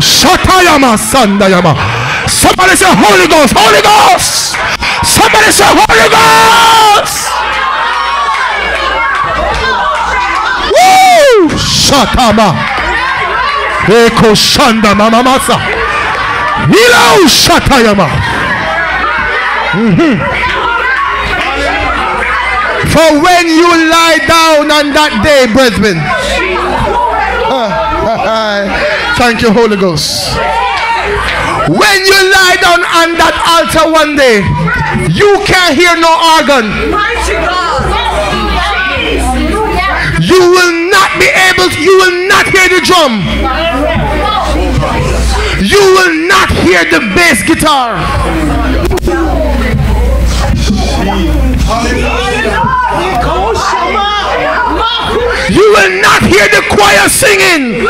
Shatayama sandayama. Somebody say Holy Ghost. Holy Ghost. Somebody say Holy Ghost. Woo! Shatama. Eko shanda mama masa. Hilo shatayama. Mhm. For when you lie down on that day, brethren. Thank you, Holy Ghost. When you lie down on that altar one day, you can't hear no organ. You will you will not hear the drum. You will not hear the bass guitar. You will not hear the choir singing.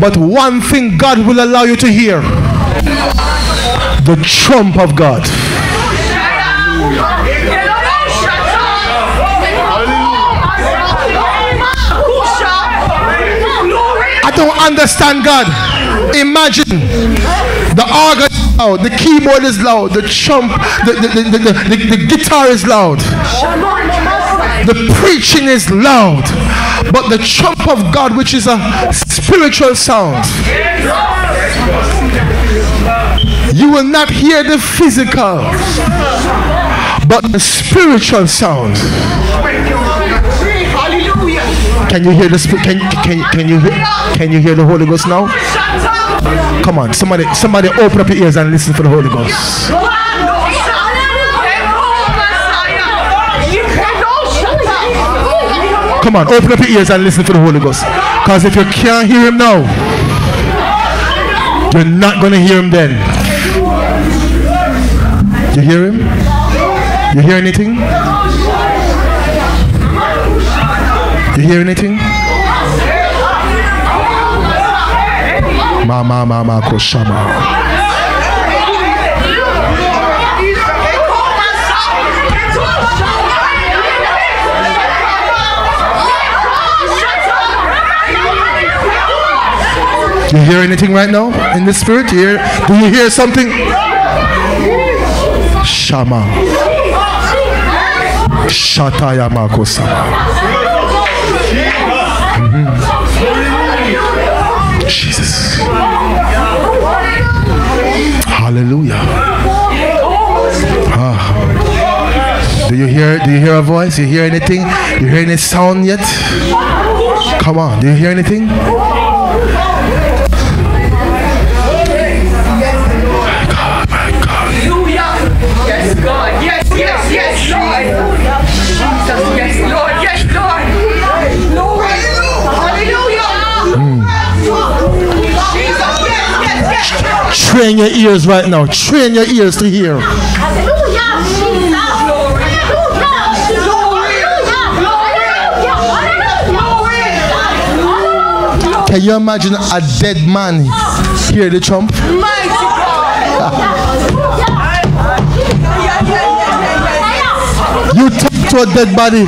But one thing God will allow you to hear the trump of God. Don't understand God. Imagine the organ is loud, the keyboard is loud, the the, the, the, the, the guitar is loud, the preaching is loud, but the trump of God, which is a spiritual sound, you will not hear the physical, but the spiritual sound. Can you hear the sp- can, can, can you can you hear the Holy Ghost now? Come on, somebody somebody open up your ears and listen for the Holy Ghost. Come on, open up your ears and listen for the Holy Ghost. Because if you can't hear him now, you're not gonna hear him then. You hear him? You hear anything? You hear anything? Ma ma ma ma koshama. You hear anything right now in the spirit? You hear, do you hear something? Shama. Shataya makosama. Jesus. Hallelujah. Ah. Do you hear do you hear a voice? You hear anything? You hear any sound yet? Come on, do you hear anything? Yes, my God. Hallelujah. Yes, God. Yes, yes, yes, God, Train your ears right now. Train your ears to hear. Can you imagine a dead man hear the trump? You talk to a dead body,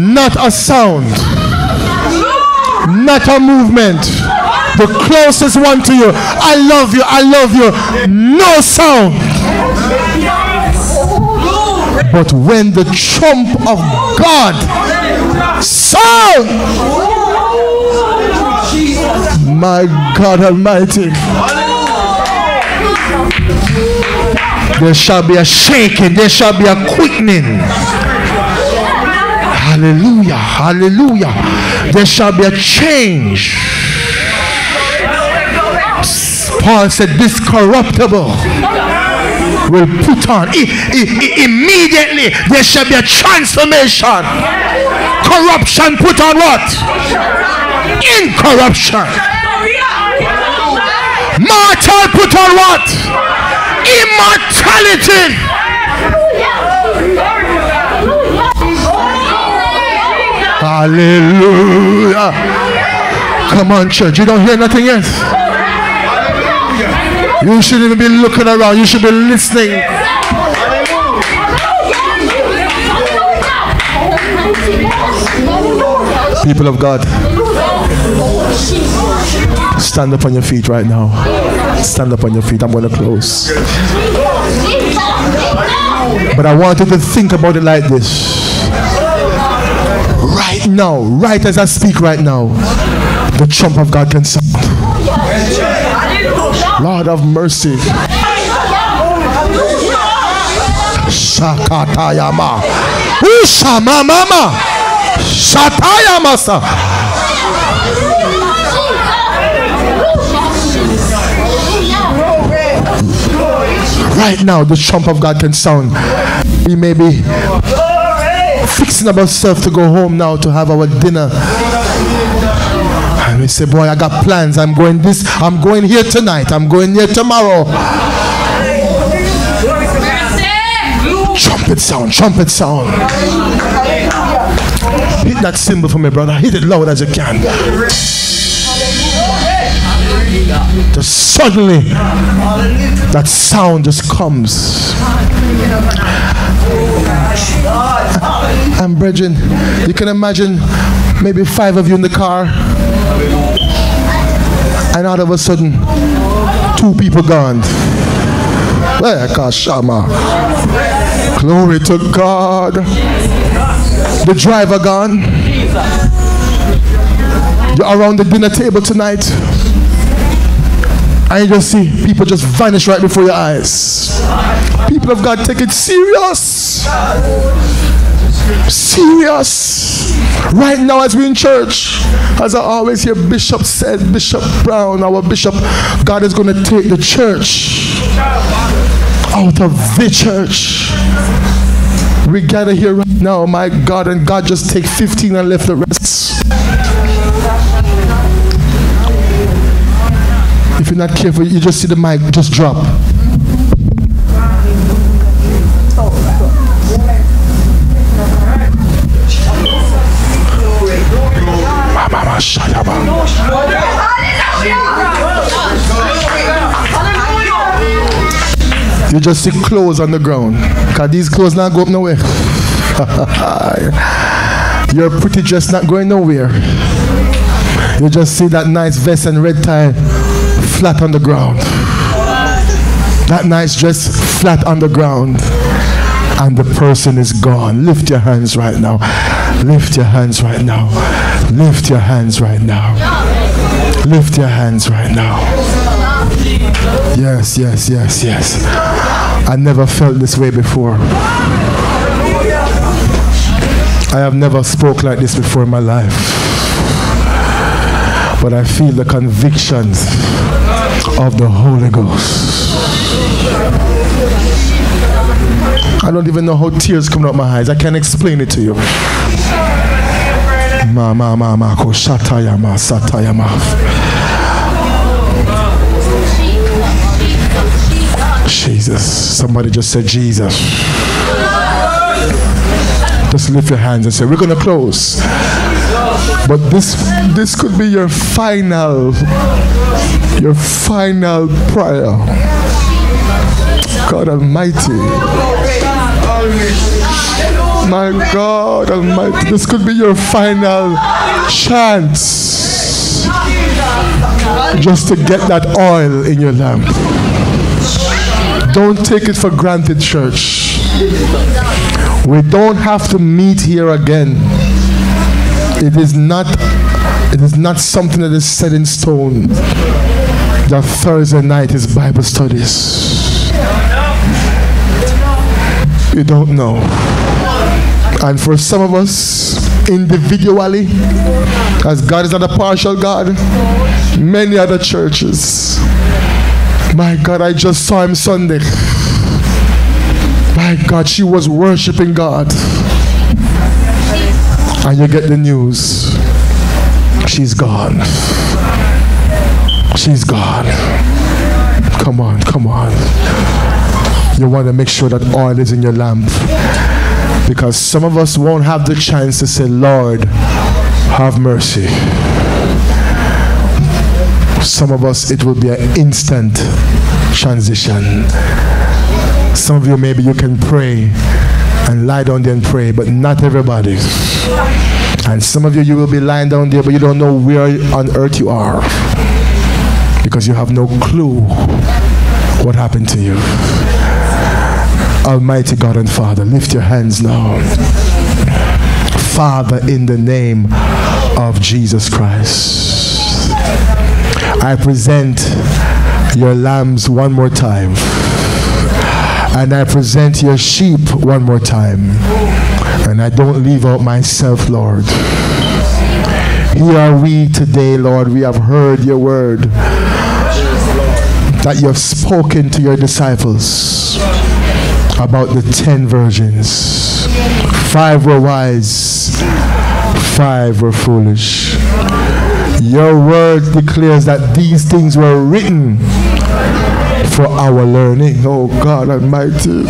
not a sound, not a movement. The closest one to you, I love you, I love you, no sound. But when the trump of God sound, my God Almighty, there shall be a shaking, there shall be a quickening. Hallelujah, hallelujah. There shall be a change. Paul said, This corruptible will put on. I- I- I- immediately, there shall be a transformation. Corruption put on what? Incorruption. Mortal put on what? Immortality. Hallelujah. Come on, church. You don't hear nothing yet. You shouldn't even be looking around. You should be listening. People of God, stand up on your feet right now. Stand up on your feet. I'm going to close. But I want you to think about it like this. Right now, right as I speak right now, the trump of God can sound. Lord of mercy. Shakatayama. Ushama mama. Shatayama sa. Right now, the trump of God can sound. We may be fixing ourselves to go home now to have our dinner. And we say, Boy, I got plans. I'm going this, I'm going here tonight, I'm going here tomorrow. Trumpet sound, trumpet sound. Hit that cymbal for me, brother. Hit it loud as you can. Just suddenly, that sound just comes. And brethren, you can imagine maybe five of you in the car, and all of a sudden, two people gone. Glory to God. The driver gone. You're around the dinner table tonight. And you just see people just vanish right before your eyes. People of God, take it serious. Serious. Right now, as we're in church, as I always hear Bishop said, Bishop Brown, our bishop, God is going to take the church out of the church. We gather here right now, my God, and God just take 15 and left the rest. If you're not careful, you just see the mic just drop. You just see clothes on the ground. Because these clothes not go up nowhere. Your pretty dress not going nowhere. You just see that nice vest and red tie flat on the ground. That nice dress flat on the ground. And the person is gone. Lift your hands right now. Lift your hands right now. Lift your hands right now. Lift your hands right now. Yes, yes, yes, yes. I never felt this way before. I have never spoke like this before in my life. But I feel the convictions of the Holy Ghost. I don't even know how tears come out my eyes. I can't explain it to you. Jesus. Somebody just said Jesus. Just lift your hands and say, We're gonna close. But this this could be your final your final prayer. God Almighty. My God Almighty. This could be your final chance just to get that oil in your lamp. Don't take it for granted, church. We don't have to meet here again. It is not it is not something that is set in stone. That Thursday night is Bible studies. You don't know. And for some of us, individually, as God is not a partial God, many other churches. My God, I just saw him Sunday. My God, she was worshiping God. And you get the news. She's gone. She's gone. come on, come on. You want to make sure that oil is in your lamp. Because some of us won't have the chance to say, Lord, have mercy. Some of us, it will be an instant transition. Some of you, maybe you can pray and lie down there and pray, but not everybody. And some of you, you will be lying down there, but you don't know where on earth you are because you have no clue what happened to you. Almighty God and Father, lift your hands now. Father, in the name of Jesus Christ, I present your lambs one more time. And I present your sheep one more time. And I don't leave out myself, Lord. Here are we today, Lord. We have heard your word that you have spoken to your disciples about the ten virgins. Five were wise, five were foolish. Your word declares that these things were written for our learning. Oh God Almighty.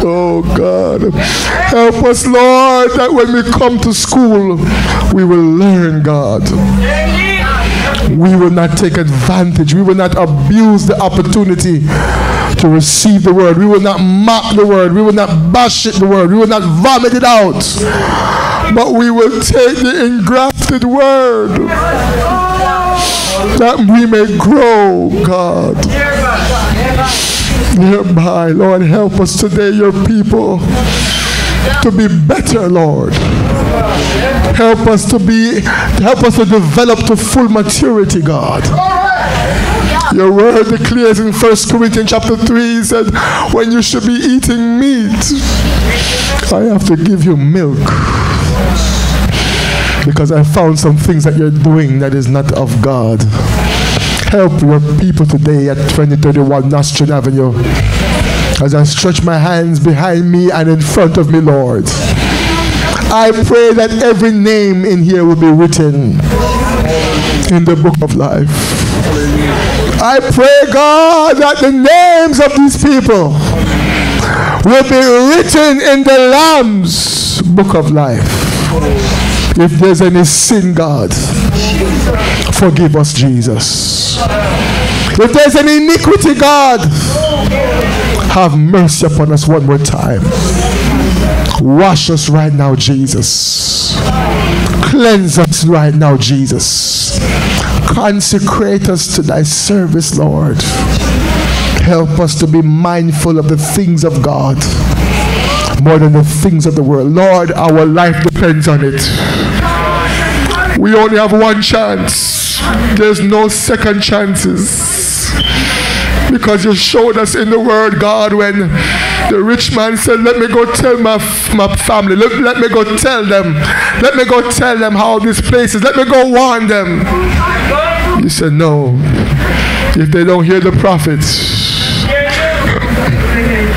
Oh God. Help us, Lord, that when we come to school, we will learn, God. We will not take advantage. We will not abuse the opportunity to receive the word. We will not mock the word. We will not bash it the word. We will not vomit it out. But we will take the engrafted word that we may grow, God. Hereby, Lord, help us today, your people, to be better, Lord. Help us to be, help us to develop to full maturity, God. Your word declares in 1 Corinthians chapter 3, he said, when you should be eating meat, I have to give you milk. Because I found some things that you're doing that is not of God. Help your people today at 2031 Nostrand Avenue. As I stretch my hands behind me and in front of me, Lord. I pray that every name in here will be written in the book of life. I pray, God, that the names of these people will be written in the Lamb's book of life. If there's any sin, God, forgive us, Jesus. If there's any iniquity, God, have mercy upon us one more time. Wash us right now, Jesus. Cleanse us right now, Jesus. Consecrate us to thy service, Lord. Help us to be mindful of the things of God more than the things of the world. Lord, our life depends on it. We only have one chance. There's no second chances. Because you showed us in the word, God, when the rich man said, Let me go tell my, my family, let, let me go tell them, let me go tell them how this place is, let me go warn them. You said, No. If they don't hear the prophets,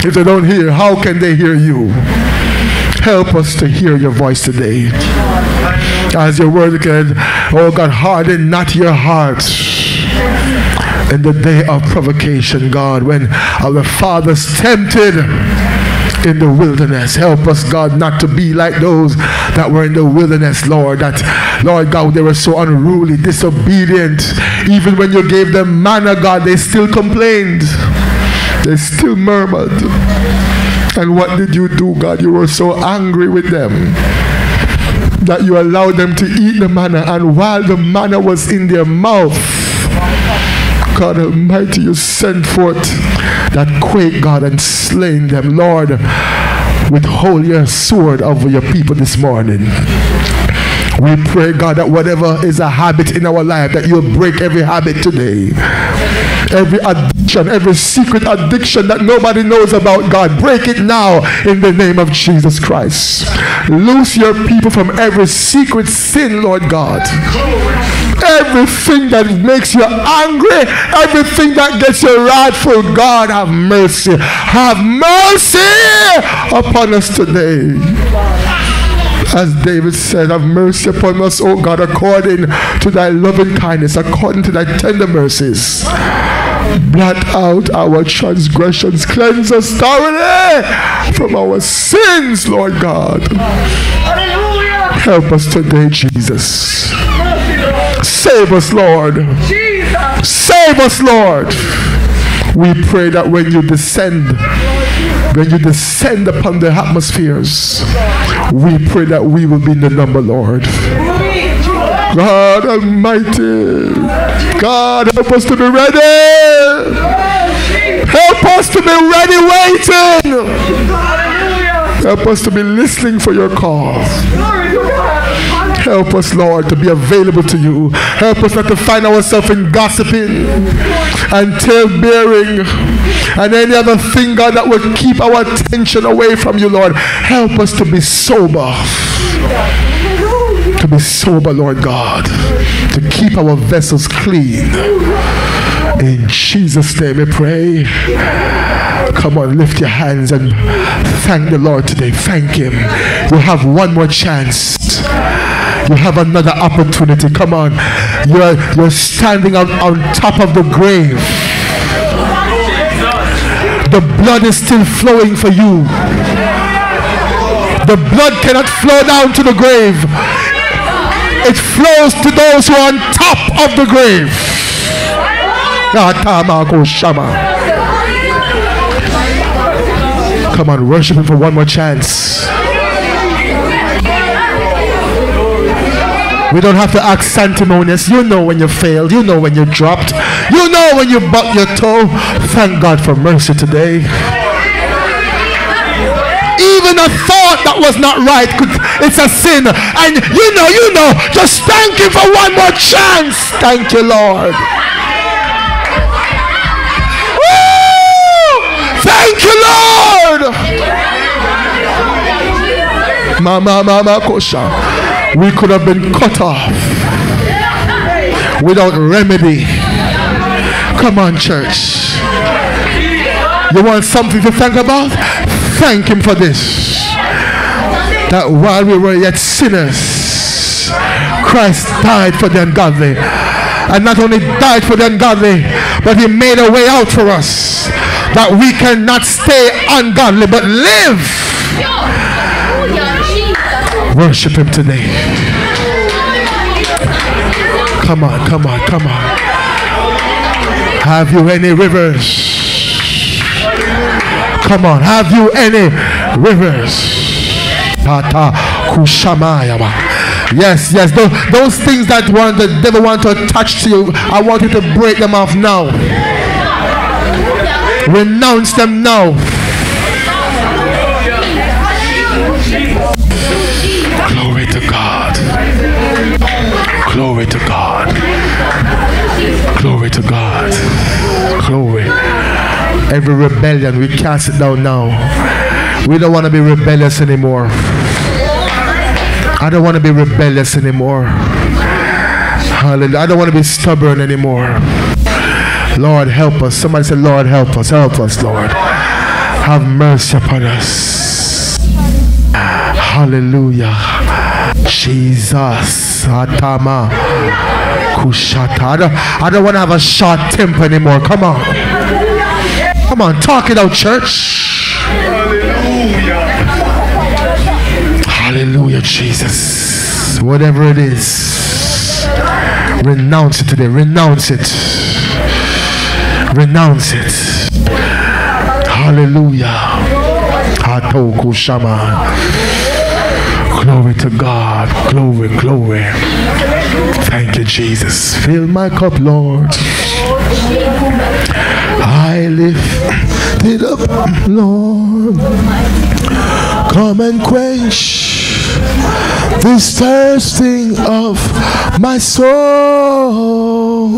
if they don't hear, how can they hear you? Help us to hear your voice today. As your word again, oh God, harden not your heart in the day of provocation, God, when our fathers tempted in the wilderness. Help us, God, not to be like those that were in the wilderness, Lord. That, Lord God, they were so unruly, disobedient. Even when you gave them manna, God, they still complained. They still murmured. And what did you do, God? You were so angry with them that you allowed them to eat the manna. And while the manna was in their mouth, God Almighty, you sent forth that quake, God, and slain them. Lord, withhold your sword over your people this morning. We pray, God, that whatever is a habit in our life, that you'll break every habit today. Every addiction, every secret addiction that nobody knows about, God, break it now in the name of Jesus Christ. Loose your people from every secret sin, Lord God. Everything that makes you angry, everything that gets you wrathful, God, have mercy. Have mercy upon us today. As David said, have mercy upon us, O God, according to thy loving kindness, according to thy tender mercies. Blot out our transgressions. Cleanse us thoroughly from our sins, Lord God. Help us today, Jesus. Save us, Lord. Jesus. Save us, Lord. We pray that when you descend, when you descend upon the atmospheres, we pray that we will be in the number, Lord. God Almighty, God, help us to be ready. Help us to be ready, waiting. Help us to be listening for your call. Help us, Lord, to be available to you. Help us not to find ourselves in gossiping and tale bearing and any other thing, God, that would keep our attention away from you, Lord. Help us to be sober. To be sober, Lord God. To keep our vessels clean. In Jesus' name we pray. Come on, lift your hands and thank the Lord today. Thank Him. You have one more chance. You have another opportunity. Come on. You're, you're standing on, on top of the grave. The blood is still flowing for you. The blood cannot flow down to the grave. It flows to those who are on top of the grave. Ah, Come on, worship Him for one more chance. We don't have to act sanctimonious. You know when you failed. You know when you dropped. You know when you bucked your toe. Thank God for mercy today. Even a thought that was not right, could, it's a sin. And you know, you know, just thank Him for one more chance. Thank you, Lord. Thank you, Lord. Mama, mama, kosha we could have been cut off without remedy. Come on, church. You want something to think about? Thank Him for this. That while we were yet sinners, Christ died for the ungodly. And not only died for the ungodly, but He made a way out for us that we cannot stay ungodly but live Worship Him today. Come on, come on, come on. Have you any rivers? Come on, have you any rivers? Yes, yes, those, those things that want the devil want to attach to you, I want you to break them off now. Renounce them now. Glory to God. Glory to God. Glory. Every rebellion, we cast it down now. We don't want to be rebellious anymore. I don't want to be rebellious anymore. Hallelujah. I don't want to be stubborn anymore. Lord, help us. Somebody say, Lord, help us. Help us, Lord. Have mercy upon us. Hallelujah. Jesus. Atama. Kushata. I don't, I don't want to have a short temper anymore. Come on. Come on. Talk it out, church. Hallelujah, Hallelujah, Jesus. Whatever it is, renounce it today. Renounce it. Renounce it. Hallelujah. Hatoku Shama. Glory to God. Glory, glory. Thank you, Jesus. Fill my cup, Lord. I lift it up, Lord. Come and quench this thirsting of my soul.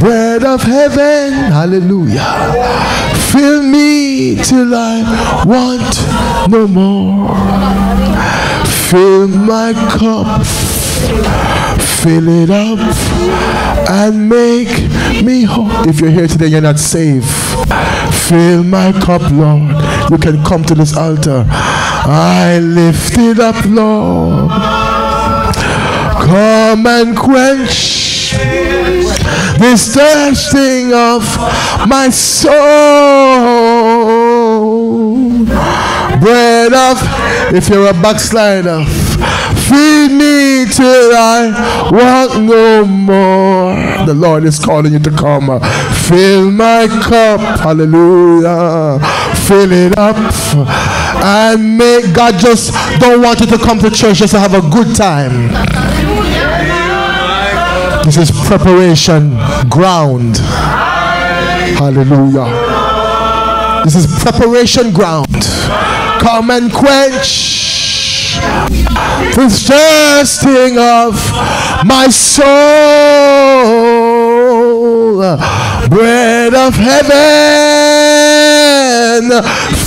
Bread of heaven, hallelujah. Fill me till I want no more. Fill my cup, fill it up, and make me whole. If you're here today, you're not safe. Fill my cup, Lord. You can come to this altar. I lift it up, Lord. Come and quench this thirsting of my soul. Bread of, if you're a backslider, feed me till I want no more. The Lord is calling you to come. Fill my cup, hallelujah. Fill it up and may God just don't want you to come to church just to have a good time. This is preparation ground. Hallelujah. This is preparation ground. Come and quench the thirsting of my soul. Bread of heaven,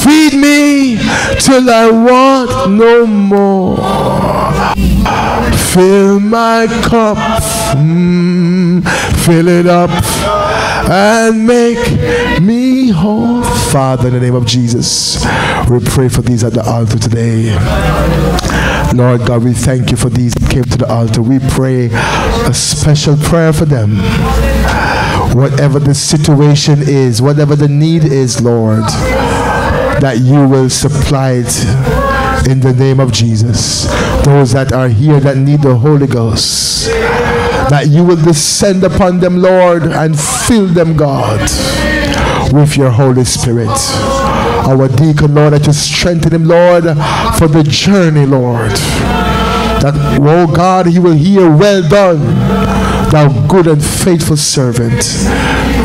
feed me till I want no more. Fill my cup, mm, fill it up, and make me whole. Father, in the name of Jesus, we pray for these at the altar today. Lord God, we thank you for these that came to the altar. We pray a special prayer for them. Whatever the situation is, whatever the need is, Lord, that you will supply it in the name of Jesus. Those that are here that need the Holy Ghost, that you will descend upon them, Lord, and fill them, God, with your Holy Spirit. Our deacon, Lord, that you strengthen him, Lord, for the journey, Lord. That, oh God, he will hear, well done, thou good and faithful servant.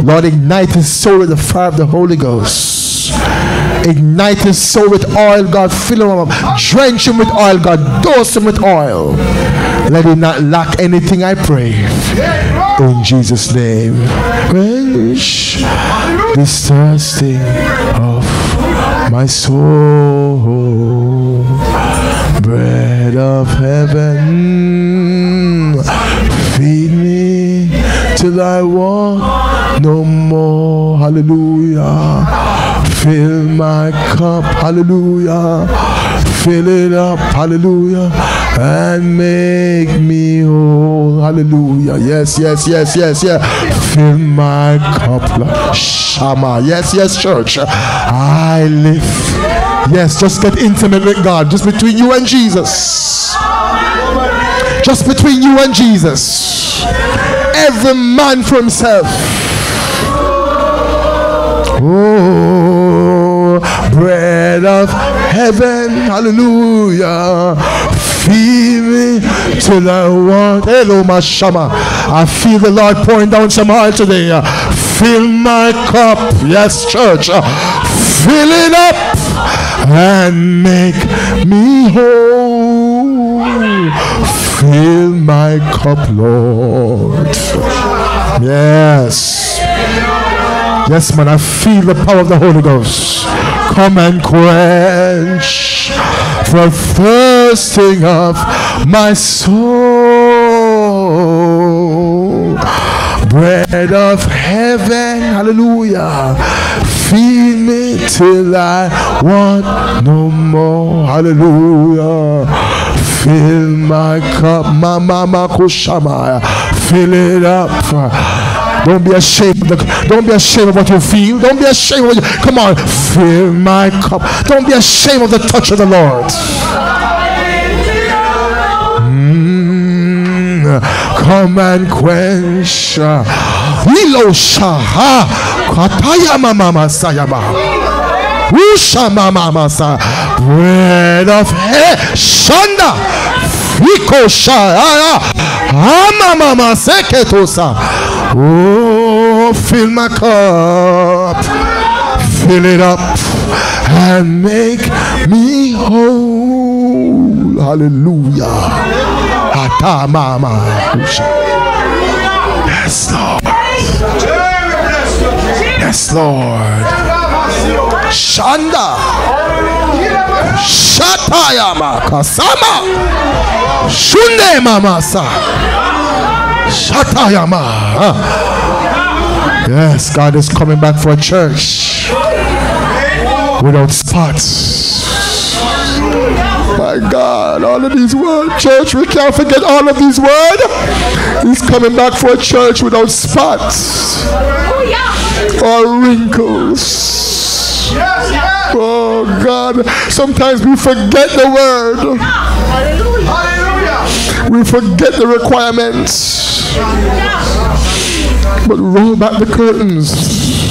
Lord, ignite his soul with the fire of the Holy Ghost. Ignite his soul with oil, God. Fill him up. Drench him with oil, God. Dose him with oil. Let him not lack anything, I pray. In Jesus' name. Quench this thirsting of my soul. Bread of heaven. Feed me till I want no more. Hallelujah. Fill my cup, hallelujah. Fill it up, hallelujah. And make me whole, hallelujah. Yes, yes, yes, yes, yes. Fill my cup. Shama. Yes, yes, church. I live. Yes, just get intimate with God, just between you and Jesus. Just between you and Jesus. Every man for himself. Oh, bread of heaven, hallelujah. Feed me till I want. Hello, Mashama. I feel the Lord pouring down some oil today. Fill my cup, yes, church. Fill it up and make me whole. Fill my cup, Lord. Yes. Yes, man, I feel the power of the Holy Ghost. Come and quench the thirsting of my soul. Bread of heaven, hallelujah. Feed me till I want no more, hallelujah. Fill my cup, mama makushama. Fill it up. Don't be ashamed. Don't be ashamed of what you feel. Don't be ashamed of what you. Come on, fill my cup. Don't be ashamed of the touch of the Lord. Mm, come and quench. Lilo shaha kataya mama sayaba. Bread of he shanda. Fiko shaya. Ama mama seketosa. Oh, fill my cup, fill it up, and make me whole. Hallelujah. Ata mama. Yes, Lord. Yes, Lord. Shanda. Shatayama kasama. Shunde mamasa. Shatayama. Yes, God is coming back for a church without spots. My God, all of these words, church, we can't forget all of these words. He's coming back for a church without spots or wrinkles. Oh God, sometimes we forget the word. We forget the requirements. But roll back the curtains